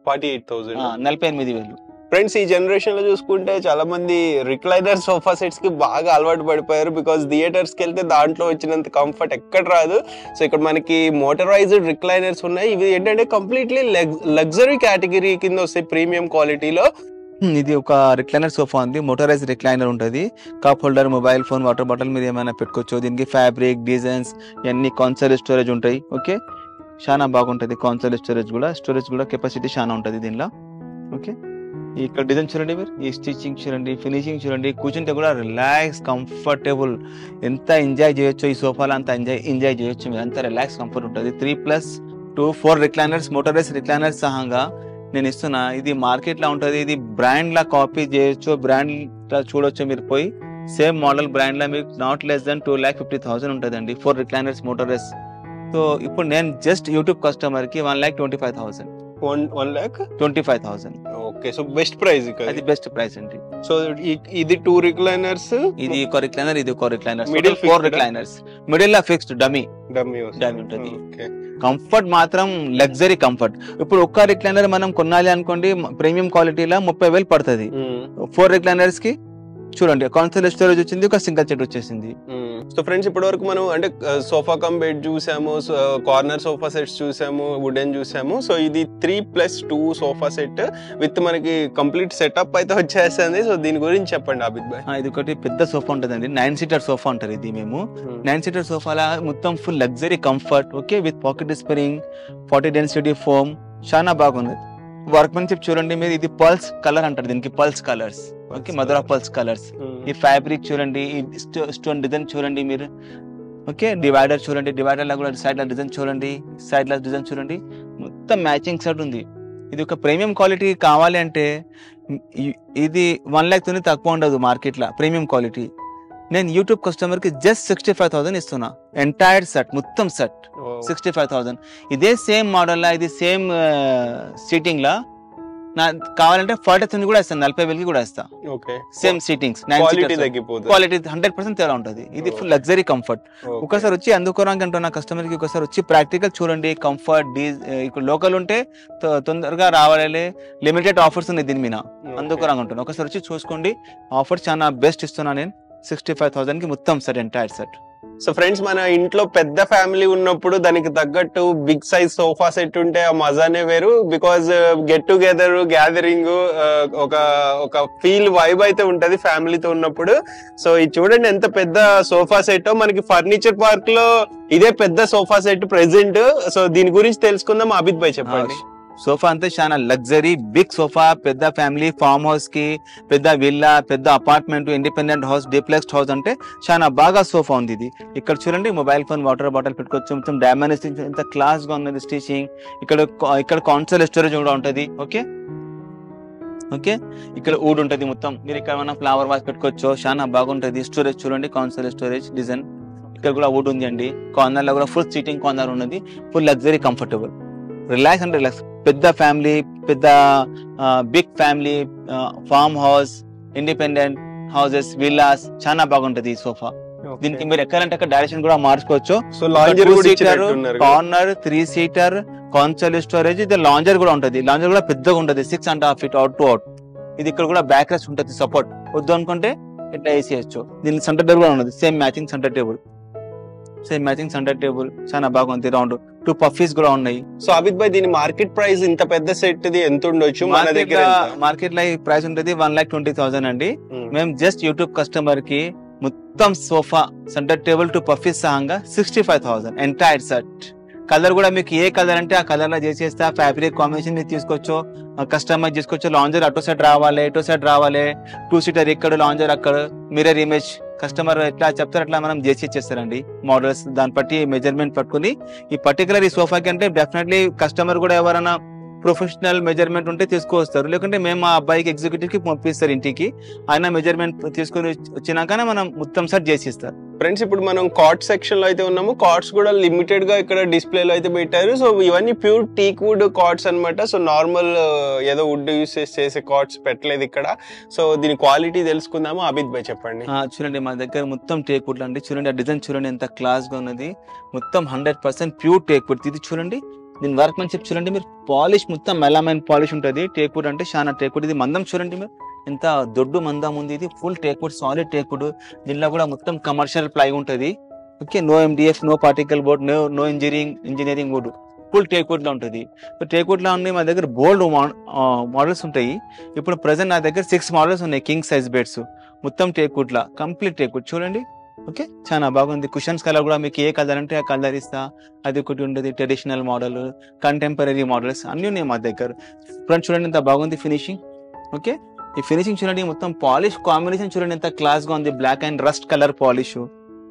Forty eight thousand. నలభై ఎనిమిది వేలు. ఫ్రెండ్స్ ఈ జనరేషన్లో చూసుకుంటే చాలా మంది రిక్లైనర్ సోఫా సెట్స్కి బాగా అలవాటు పడిపోయారు బికాస్ థియేటర్స్కి వెళ్తే దాంట్లో వచ్చినంత కంఫర్ట్ ఎక్కడ రాదు. సో ఇక్కడ మనకి మోటరైజ్డ్ రిక్లైనర్స్ ఉన్నాయి. ఇవి ఏంటంటే కంప్లీట్లీ లగ్జరీ కేటగిరీ కింద వస్తాయి ప్రీమియం క్వాలిటీలో ఇది ఒక రిక్లైనర్ సోఫా ఉంది మోటరైజ్ రిక్లైనర్ ఉంటుంది. Cup holder mobile phone water bottle మీరు ఏమైనా పెట్టుకోవచ్చు. దీనికి ఫ్యాబ్రిక్ డిజైన్స్ ఇవన్నీ కాన్సల్ స్టోరేజ్ ఉంటాయి. ఓకే చాలా బాగుంటుంది కాన్సల్ స్టోరేజ్ కూడా. స్టోరేజ్ కూడా కెపాసిటీ చాలా ఉంటుంది దీనిలో. ఓకే ఇక్కడ డిజైన్ చూడండి మీరు. ఈ స్టిచ్చింగ్ చూడండి ఫినిషింగ్ చూడండి. కూర్చుంటే కూడా రిలాక్స్ కంఫర్టబుల్ ఎంత ఎంజాయ్ చేయొచ్చు ఈ సోఫాలో అంత ఎంజాయ్ ఎంజాయ్ చేయొచ్చు మీరు. అంత రిలాక్స్ కంఫర్ట్ ఉంటుంది. Three plus two four recliners motorise recliners సహంగా నేను ఇస్తున్నా. ఇది మార్కెట్లా ఉంటది. ఇది బ్రాండ్ లా కాపీ చేయొచ్చు బ్రాండ్ లా చూడొచ్చు మీరు పోయి. సేమ్ మోడల్ బ్రాండ్ లా మీకు not less than two lakh fifty thousand ఉంటుందండి ఫోర్ రిక్లైనర్స్ మోటర్స్ సో ఇప్పుడు నేను జస్ట్ యూట్యూబ్ కస్టమర్కి one lakh twenty five thousand one one lakh twenty five thousand okay so best price అది బెస్ట్ ప్రైస్ అండి. సో ఇది టూ రిక్లైనర్స్ ఇది ఒక రిక్లైనర్ ఇది ఒక recliner Middle four recliners middle లా ఫిక్స్డ్ డమీ డమ్మీ ఉంటది. కంఫర్ట్ మాత్రం లగ్జరీ కంఫర్ట్ ఇప్పుడు ఒక్క రిక్లైనర్ మనం కొనాలి అనుకోండి ప్రీమియం క్వాలిటీలో ముప్పై వేలు పడుతుంది. ఫోర్ రిక్లైనర్స్కి చూడండి కాన్సల్ స్టోరేజ్ వచ్చింది ఒక సింగిల్ చెట్ వచ్చేసింది. సో ఫ్రెండ్స్ ఇప్పటి వరకు మనం అంటే సోఫా కమ్ బెడ్ చూసాము కార్నర్ సోఫా సెట్స్ చూసాము వుడెన్ చూసాము. సో ఇది three plus two sofa set with మనకి కంప్లీట్ సెటప్ అయితే వచ్చేస్తుంది సో దీని గురించి చెప్పండి అభిత్ భాయ్. ఆ, ఇది ఒకటి పెద్ద సోఫా ఉంటుందండి. నైన్ సీటర్ సోఫా ఉంటుంది ఇది మేము. నైన్ సీటర్ సోఫాలా మొత్తం full luxury comfort okay with pocket spring forty density foam చాలా బాగుంది. వర్క్మెన్షిప్ చూడండి మీరు ఇది పల్స్ కలర్ అంటారు దీనికి pulse colours okay Madhura pulse colours ఈ ఫ్యాబ్రిక్ చూడండి ఈ స్టోన్ డిజైన్ చూడండి మీరు. ఓకే డివైడర్ చూడండి డివైడర్ లా కూడా సైడ్ లా డిజైన్ చూడండి సైడ్ లా డిజైన్ చూడండి. మొత్తం మ్యాచింగ్ సెట్ ఉంది. ఇది ఒక ప్రీమియం క్వాలిటీ కావాలి అంటే ఇది వన్ ల్యాక్ తోని తక్కువ ఉండదు మార్కెట్లా ప్రీమియం క్వాలిటీ నేను యూట్యూబ్ కస్టమర్కి జస్ట్ సిక్స్టీ ఫైవ్ థౌసండ్ ఇస్తున్నా. ఎంటైర్ సెట్ మొత్తం సెట్ సిక్స్టీ ఫైవ్ థౌసండ్ ఇదే సేమ్ మోడల్ లా ఇది సేమ్ సీటింగ్ లా. నా కావాలంటే ఫార్టీ థౌసండ్ కూడా ఇస్తాను నలభై వేలకి కూడా ఇస్తా. Same seatings quality hundred percent తేడా ఉంటుంది. ఇది ఫుల్ లగ్జరీ కంఫర్ట్. ఒకసారి వచ్చి అందుకోరానికి అంటున్నా కస్టమర్కి ఒకసారి వచ్చి ప్రాక్టికల్ చూడండి కంఫర్ట్ డీ ఇక్కడ లోకల్ ఉంటే తొందరగా రావాలి లిమిటెడ్ ఆఫర్స్ ఉన్నాయి దీని మీద. అందుకోరాంగా అంటున్నా. ఒకసారి వచ్చి చూసుకోండి. ఆఫర్ చాలా బెస్ట్ ఇస్తున్నా నేను. సిక్స్టీ ఫైవ్ థౌసండ్కి మొత్తం set entire set so friends మన ఇంట్లో పెద్ద ఫ్యామిలీ ఉన్నప్పుడు దానికి తగ్గట్టు బిగ్ సైజ్ సోఫా సెట్ ఉంటే ఆ మజానే వేరు బికాజ్ గెట్ టుగెదర్ గ్యాదరింగ్ ఒక ఒక ఫీల్ వైబ్ అయితే ఉంటది ఫ్యామిలీతో ఉన్నప్పుడు. సో ఇది చూడండి ఎంత పెద్ద సోఫా సెట్ మనకి ఫర్నిచర్ పార్క్లో ఇదే పెద్ద సోఫా సెట్ ప్రెసెంట్ సో దీని గురించి తెలుసుకుందాం. అభిత్ భాయ్ చెప్పండి. సోఫా అంతా చాలా లగ్జరీ బిగ్ సోఫా పెద్ద ఫ్యామిలీ ఫామ్ హౌస్కి పెద్ద విల్లా పెద్ద apartment independent house duplex house అంటే చాలా బాగా సోఫా ఉంది ఇది. ఇక్కడ చూడండి మొబైల్ ఫోన్ వాటర్ బాటిల్ పెట్టుకోవచ్చు మొత్తం డైమండ్ ఎంత క్లాస్గా ఉన్నది స్టిచింగ్ ఇక్కడ ఇక్కడ కాన్సల్ స్టోరేజ్ కూడా ఉంటుంది ఓకే ఓకే ఇక్కడ ఊడ్ ఉంటుంది మొత్తం. మీరు ఇక్కడ ఏమైనా ఫ్లవర్ వాస్ పెట్టుకోవచ్చు చాలా బాగుంటుంది. స్టోరేజ్ చూడండి కాన్సల్ స్టోరేజ్ డిజైన్ ఇక్కడ కూడా ఊడ్ ఉంది అండి కార్నర్లో కూడా ఫుల్ సీటింగ్ కార్నర్ ఉన్నది. Full luxury comfortable relax and relax పెద్ద ఫ్యామిలీ పెద్ద big family farm house independent houses villas చాలా బాగుంటది ఈ సోఫా. దీనికి మీరు అక్కడ డైరెక్షన్ కూడా మార్చుకోవచ్చు. సో లాంజర్ కదా. Corner three seater console storage ఇది లాంజర్ కూడా ఉంటది. లాంజర్ కూడా పెద్దగా ఉంటది six and half feet out to out ఇది ఇక్కడ కూడా బ్యాక్ రెస్ట్ ఉంటది సపోర్ట్ వద్దు అనుకుంటే ఇట్లా వేసేయచ్చు. దీని సెంటర్ టేబుల్ కూడా ఉన్నది same matching centre table same matching centre table చాలా బాగుంది రౌండ్ టూ పఫీస్ కూడా ఉన్నాయి. సో అభిత్ భాయ్ దీని మార్కెట్ ప్రైస్ ఇంత పెద్ద సెట్ ది ఎంత ఉండొచ్చు మన దగ్గర? మార్కెట్లో ప్రైస్ ఉంటుంది వన్ లాక్ ట్వంటీ థౌసండ్ అండి. Hmm. మేము జస్ట్ యూట్యూబ్ కస్టమర్కి మొత్తం sofa centre table two puffies సహంగా sixty five thousand entire set colour కూడా మీకు ఏ కలర్ అంటే ఆ కలర్లో చేసేస్తా. ఫ్యాబ్రిక్ కాంబినేషన్ మీరు తీసుకోవచ్చు కస్టమైజ్ చేసుకోవచ్చు లాంజర్ అటో సైడ్ రావాలి ఇటో సైడ్ రావాలి. టూ సీటర్ ఇక్కడ లాంజర్ అక్కడ. మిర్రర్ ఇమేజ్ కస్టమర్ ఎట్లా చెప్తారు అట్లా మనం చేసి ఇచ్చేస్తారండి. మోడల్స్ దాన్ని బట్టి మెజర్మెంట్ పట్టుకుని ఈ పర్టికులర్ ఈ సోఫాకి అంటే డెఫినెట్లీ కస్టమర్ కూడా ఎవరైనా ప్రొఫెషనల్ మెజర్మెంట్ ఉంటే తీసుకొస్తారు లేకుంటే మేము మా అబ్బాయికి ఎగ్జిక్యూటివ్కి పంపిస్తారు ఇంటికి. ఆయన మెజర్మెంట్ తీసుకొని వచ్చినాకనే మనం మొత్తం సెట్ చేసి ఇస్తారు ఫ్రెండ్స్ ఇప్పుడు మనం కార్డ్ సెక్షన్లో అయితే ఉన్నాము. కార్డ్స్ కూడా లిమిటెడ్గా ఇక్కడ డిస్ప్లే లో అయితే పెట్టారు. సో ఇవన్నీ ప్యూర్ టీక్ వుడ్ కార్డ్స్ అన్నమాట. సో నార్మల్ ఏదో వుడ్ యూస్ చేసే కార్డ్స్ పెట్టలేదు ఇక్కడ. సో దీని క్వాలిటీ తెలుసుకుందాము. అభిత్ భాయ్ చెప్పండి. చూడండి మా దగ్గర మొత్తం టేక్ వుడ్ అండి. చూడండి ఆ డిజైన్ చూడండి ఎంత క్లాస్గా ఉన్నది. మొత్తం hundred percent pure teak wood ఇది చూడండి దీని వర్క్ మంచి చూడండి మీరు. పాలిష్ మొత్తం మెలామైన్ పాలిష్ ఉంటుంది. టేకుడ్ అంటే చాలా టేకుడ్. ఇది మందం చూడండి మీరు. ఎంత దొడ్డు మందం ఉంది ఇది. Full teakwood solid teakwood. దీనిలో కూడా మొత్తం కమర్షియల్ ప్లై ఉంటుంది. Okay no MDF no particle board no no engineering engineering board full టేకుడ్లో ఉంటుంది. ఇప్పుడు టేక్ ఉన్నాయి మా దగ్గర బోల్డ్ మోడల్స్ ఉంటాయి. ఇప్పుడు ప్రజెంట్ నా దగ్గర సిక్స్ మోడల్స్ ఉన్నాయి కింగ్ సైజ్ బెడ్స్ మొత్తం టేక్ కంప్లీట్ టేకుడ్. చూడండి. ఓకే? చాలా బాగుంది. కుషన్స్ కలర్ కూడా మీకు ఏ కలర్ అంటే ఆ కలర్ ఇస్తా. అది ఒకటి ఉంటుంది ట్రెడిషనల్ మోడల్ కంటెంపరీ మోడల్స్ అన్ని ఉన్నాయి మా దగ్గర. ఫ్రంట్ చూడండి ఎంత బాగుంది ఫినిషింగ్ ఓకే? ఈ ఫినిషింగ్ చూడండి మొత్తం పాలిష్ కాంబినేషన్ చూడండి ఎంత క్లాస్గా ఉంది. Black and rust colour polish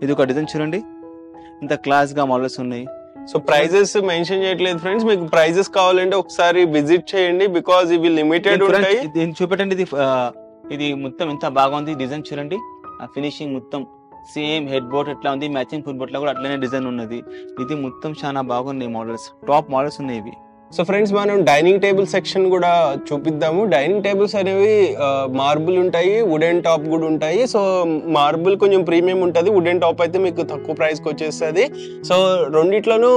ఇది ఒక డిజైన్ చూడండి. ఇంత క్లాస్గా మోడల్స్ ఉన్నాయి. సో ప్రైజెస్ మెన్షన్ చేయట్లేదు ఫ్రెండ్స్ మీకు ప్రైజెస్ కావాలంటే ఒకసారి విజిట్ చేయండి బికాజ్ ఇవి లిమిటెడ్ ఉంటాయి. చూపెట్టండి. ఇది ఇది మొత్తం ఎంత బాగుంది డిజైన్ చూడండి. ఆ ఫినిషింగ్ మొత్తం సేమ్ హెడ్ బోర్డ్ ఎట్లా ఉంది? మ్యాచింగ్ ఫుట్ బోర్డ్లో కూడా అట్లనే డిజైన్ ఉన్నది. ఇది మొత్తం చాలా బాగున్నాయి మోడల్స్ టాప్ మోడల్స్ ఉన్నాయి ఇవి. సో ఫ్రెండ్స్ మనం డైనింగ్ టేబుల్ సెక్షన్ కూడా చూపిద్దాము. డైనింగ్ టేబుల్స్ అనేవి మార్బుల్ ఉంటాయి వుడెన్ టాప్ కూడా ఉంటాయి. సో మార్బుల్ కొంచెం ప్రీమియం ఉంటుంది వుడెన్ టాప్ అయితే మీకు తక్కువ ప్రైస్కి వచ్చేస్తుంది. సో రెండిట్లోనూ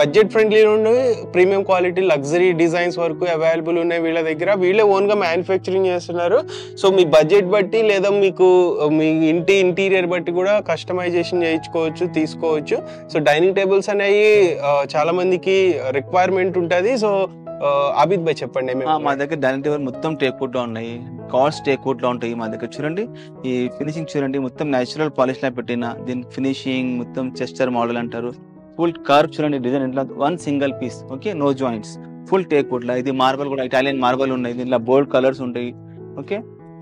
బడ్జెట్ ఫ్రెండ్లీ నుండి ప్రీమియం క్వాలిటీ లగ్జరీ డిజైన్స్ వరకు అవైలబుల్ ఉన్నాయి వీళ్ళ దగ్గర. వీళ్ళే ఓన్గా మ్యానుఫ్యాక్చరింగ్ చేస్తున్నారు. సో మీ బడ్జెట్ బట్టి లేదా మీకు మీ ఇంటి ఇంటీరియర్ బట్టి కూడా కస్టమైజేషన్ చేయించుకోవచ్చు తీసుకోవచ్చు. సో డైనింగ్ టేబుల్స్ అనేవి చాలామందికి రిక్వైర్మెంట్ ఉంటుంది. సో ఆ, ఆబిద్ భాయ్ చెప్పండి మా? దగ్గర డైనింగ్ టేబుల్ మొత్తం టేక్ వుడ్లో ఉన్నాయి. కార్డ్స్ టేక్ వుడ్లో ఉంటాయి మా దగ్గర. చూడండి ఈ ఫినిషింగ్ చూడండి మొత్తం నేచురల్ పాలిష్ లా పెట్టిన దీని ఫినిషింగ్ మొత్తం చెస్టర్ మోడల్ అంటారు. ఫుల్ కర్వ్ చూడండి డిజైన్ ఎట్లా one single piece okay no joints full teak wood లా. ఇది మార్బల్ కూడా ఇటాలియన్ మార్బల్ ఉన్నాయి. దీంట్లో బోల్డ్ కలర్స్ ఉంటాయి ఓకే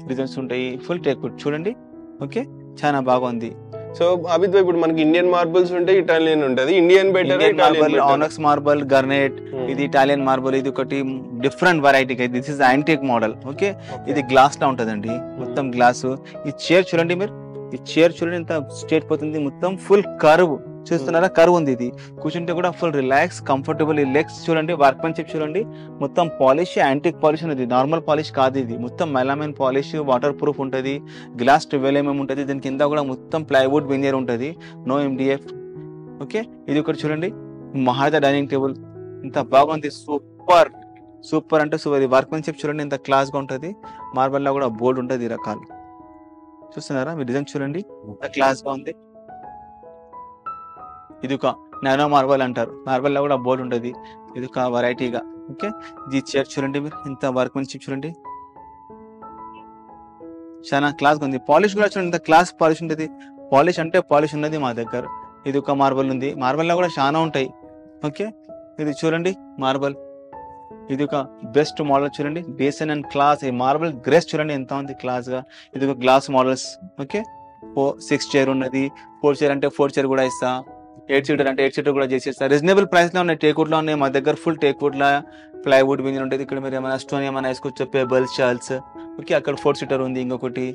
డిజైన్స్ ఉంటాయి. Full teak wood. చూడండి ఓకే చాలా బాగుంది. సో భాయ్ ఇప్పుడు మనకి ఇండియన్ మార్బుల్స్ ఉంటాయి ఇటాలియన్ ఉంటుంది. Indian better marble onyx marble garnet ఇది ఇటాలియన్ మార్బల్ ఇది ఒకటి different variety this is antique model okay ఇది గ్లాస్ లా ఉంటదండి మొత్తం గ్లాస్ ఈ చైర్ చూడండి మీరు. ఈ చైర్ చూడండి ఎంత స్ట్రేట్ పోతుంది మొత్తం ఫుల్ కర్వ్ చూస్తున్నారా? కరువు ఉంది ఇది. కూర్చుంటే కూడా ఫుల్ రిలాక్స్ కంఫర్టబుల్ ఈ లెగ్స్ చూడండి వర్క్ మెన్షిప్ చూడండి. మొత్తం పాలిష్ యాంటిక్ పాలిష్ అనేది నార్మల్ పాలిష్ కాదు ఇది. మొత్తం మెలామైన్ పాలిష్ వాటర్ ప్రూఫ్ ఉంటుంది. గ్లాస్ ట్రివెల్ ఏమేమి ఉంటుంది. దీని కింద కూడా మొత్తం ప్లైవుడ్ వినియర్ ఉంటుంది. నో ఎండిఎఫ్ ఓకే ఇది ఒకటి చూడండి. మహారాజా డైనింగ్ టేబుల్ ఇంత బాగుంది. సూపర్ సూపర్ అంటే సూపర్ ఇది వర్క్ మెన్షిప్ చూడండి. ఇంత క్లాస్గా ఉంటుంది. మార్బల్లో కూడా బోర్డు ఉంటుంది ఈ రకాలు. చూస్తున్నారా? మీ డిజైన్ చూడండి. ఎంత క్లాస్గా ఉంది. ఇది ఒక నానో మార్బల్ అంటారు. మార్బల్లో కూడా బోర్డు ఉంటుంది ఇది ఒక వెరైటీగా. ఓకే? ఇది చైర్ చూడండి మీరు. ఇంత వర్క్ మంచి చూడండి. చాలా క్లాస్ ఉంది. పాలిష్ కూడా చూడండి. ఇంత క్లాస్ పాలిష్ ఉంటుంది పాలిష్ అంటే పాలిష్ ఉన్నది మా దగ్గర. ఇది ఒక మార్బల్ ఉంది. మార్బల్లో కూడా చాలా ఉంటాయి. ఓకే? ఇది చూడండి. మార్బల్. ఇది ఒక బెస్ట్ మోడల్ చూడండి. బేసన్ అండ్ క్లాస్. ఈ మార్బల్ గ్రేస్ చూడండి. ఎంత ఉంది క్లాస్గా. ఇది ఒక glass models. Okay? Four six chair ఉన్నది. ఫోర్ చైర్ అంటే ఫోర్ చైర్ కూడా ఇస్తా. ఎయిట్ సీటర్ అంటే ఎయిట్ సీటర్ కూడా చేసేస్తా రీజనబుల్ ప్రైస్లో ఉన్నాయి. టేక్వుడ్లో ఉన్నాయి. మా దగ్గర ఫుల్ టేక్వుడ్ లా ప్లైవుడ్ బింజన్ ఉంటుంది ఇక్కడ మీరు ఏమైనా స్టోన్ ఏమైనా వేసుకోవచ్చు. పేబల్స్ షాల్స్ ఓకే అక్కడ ఫోర్ సీటర్ ఉంది. ఇంకొకటి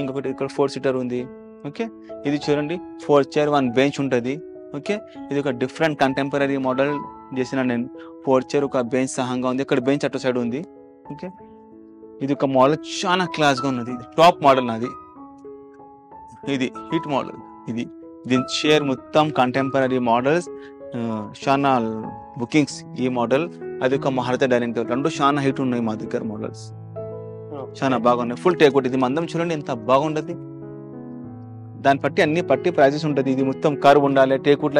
ఇంకొకటి ఇక్కడ ఫోర్ సీటర్ ఉంది. ఓకే ఇది చూడండి. ఫోర్ చైర్ వన్ బెంచ్ ఉంటుంది. ఓకే ఇది ఒక డిఫరెంట్ కంటెంపరీ మోడల్ చేసిన నేను. ఫోర్ చైర్ ఒక బెంచ్ సహంగా ఉంది. ఇక్కడ బెంచ్ అటు సైడ్ ఉంది. ఓకే ఇది ఒక మోడల్ చాలా క్లాస్గా ఉన్నది. టాప్ మోడల్ నాది. ఇది హిట్ మోడల్ ఇది. దీని చైర్ మొత్తం కంటెంపరీ మోడల్స్ చాలా బుకింగ్స్ ఈ మోడల్ అది ఒక మహారత డైనింగ్ టేబుల్ రెండు చాలా హిట్ ఉన్నాయి మా దగ్గర మోడల్స్ చాలా బాగున్నాయి. ఫుల్ టేక్ ఇది మందం చూడండి ఎంత బాగుంటది దాన్ని బట్టి అన్ని పట్టి ప్రైజెస్ ఉంటుంది. ఇది మొత్తం కర్వ్ ఉండాలి టేక్ వుడ్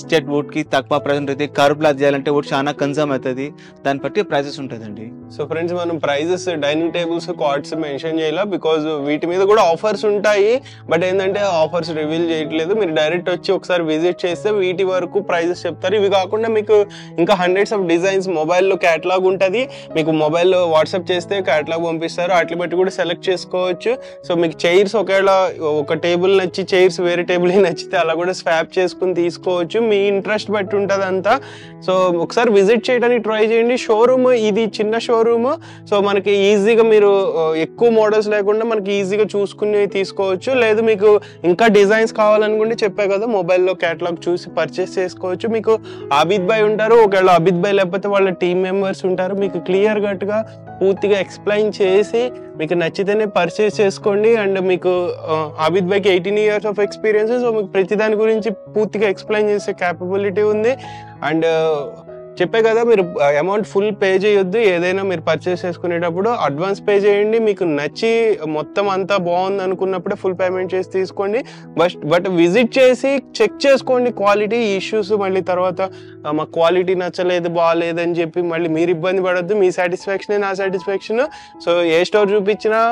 స్టేట్ వుడ్కి తక్కువ ప్రైస్ ఉంటుంది కర్వ్ చేయాలంటే వుడ్ చాలా కన్సమ్ అవుతుంది. దాన్ని బట్టి ప్రైజెస్ ఉంటుందండి. సో ఫ్రెండ్స్ మనం prices dining tables cards mention చేయాలి? బికాజ్ వీటి మీద కూడా ఆఫర్స్ ఉంటాయి. బట్ ఏంటంటే ఆఫర్స్ రివీల్ చేయట్లేదు. మీరు డైరెక్ట్ వచ్చి ఒకసారి విజిట్ చేస్తే వీటి వరకు ప్రైజెస్ చెప్తారు. ఇవి కాకుండా మీకు ఇంకా హండ్రెడ్స్ ఆఫ్ డిజైన్స్ మొబైల్లో క్యాటలాగ్ ఉంటుంది. మీకు మొబైల్లో వాట్సాప్ చేస్తే క్యాటలాగ్ పంపిస్తారు. అట్లా బట్టి కూడా సెలెక్ట్ చేసుకోవచ్చు. సో మీకు చైర్స్ ఒకవేళ ఒక ఒక టేబుల్ నచ్చి చైర్స్ వేరే టేబుల్ నచ్చితే అలా కూడా స్వాప్ చేసుకుని తీసుకోవచ్చు. మీ ఇంట్రెస్ట్ బట్టి ఉంటుంది అంతా. సో ఒకసారి విజిట్ చేయడానికి ట్రై చేయండి. షోరూమ్ ఇది చిన్న షోరూమ్. సో మనకి ఈజీగా మీరు ఎక్కువ మోడల్స్ లేకుండా మనకి ఈజీగా చూసుకుని తీసుకోవచ్చు. లేదు మీకు ఇంకా డిజైన్స్ కావాలనుకుంటే చెప్పే కదా మొబైల్లో క్యాటలాగ్ చూసి పర్చేస్ చేసుకోవచ్చు. మీకు అబిద్ భాయ్ ఉంటారు. ఒకవేళ అబిద్ భాయ్ లేకపోతే వాళ్ళ టీమ్ మెంబర్స్ ఉంటారు. మీకు క్లియర్ కట్గా పూర్తిగా ఎక్స్ప్లెయిన్ చేసి మీకు నచ్చితేనే పర్చేస్ చేసుకోండి అండ్ మీకు ఆ, Abid bike eighteen years of experience so మీకు ప్రతి దాని గురించి పూర్తిగా ఎక్స్ప్లెయిన్ చేసే క్యాపబిలిటీ ఉంది. అండ్ చెప్పే కదా మీరు అమౌంట్ ఫుల్ పే చేయొద్దు. ఏదైనా మీరు పర్చేస్ చేసుకునేటప్పుడు అడ్వాన్స్ పే చేయండి. మీకు నచ్చి మొత్తం అంతా బాగుంది అనుకున్నప్పుడే ఫుల్ పేమెంట్ చేసి తీసుకోండి. బట్ బట్ విజిట్ చేసి చెక్ చేసుకోండి క్వాలిటీ ఇష్యూస్ మళ్ళీ తర్వాత మా క్వాలిటీ నచ్చలేదు బాగాలేదని చెప్పి మళ్ళీ మీరు ఇబ్బంది పడద్దు మీ సాటిస్ఫాక్షన్ నా సాటిస్ఫాక్షన్. సో ఏ స్టోర్ చూపించినా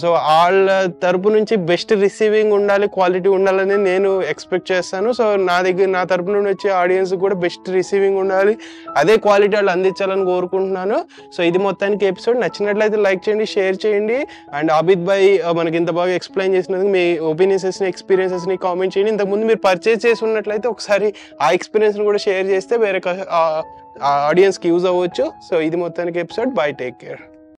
సో వాళ్ళ తరపు నుంచి బెస్ట్ రిసీవింగ్ ఉండాలి క్వాలిటీ ఉండాలని నేను ఎక్స్పెక్ట్ చేస్తాను. సో నా దగ్గర నా తరపు నుండి వచ్చే ఆడియన్స్ కూడా బెస్ట్ రిసీవింగ్ ఉండాలి అదే క్వాలిటీ వాళ్ళు అందించాలని కోరుకుంటున్నాను. సో ఇది మొత్తానికి ఎపిసోడ్. నచ్చినట్లయితే లైక్ చేయండి షేర్ చేయండి. అండ్ అబిద్ భాయ్ మనకి ఇంత బాగా ఎక్స్ప్లెయిన్ చేసినందుకు మీ ఒపీనియన్సెస్ని ఎక్స్పీరియన్సెస్ని కామెంట్ చేయండి. ఇంతకుముందు మీరు పర్చేస్ చేసి ఉన్నట్లయితే ఒకసారి ఆ ఎక్స్పీరియన్స్ని కూడా షేర్ చేసి చేస్తే వేరే ఆడియన్స్కి యూజ్ అవ్వచ్చు. సో ఇది మొత్తానికి ఎపిసోడ్ బై టేక్ కేర్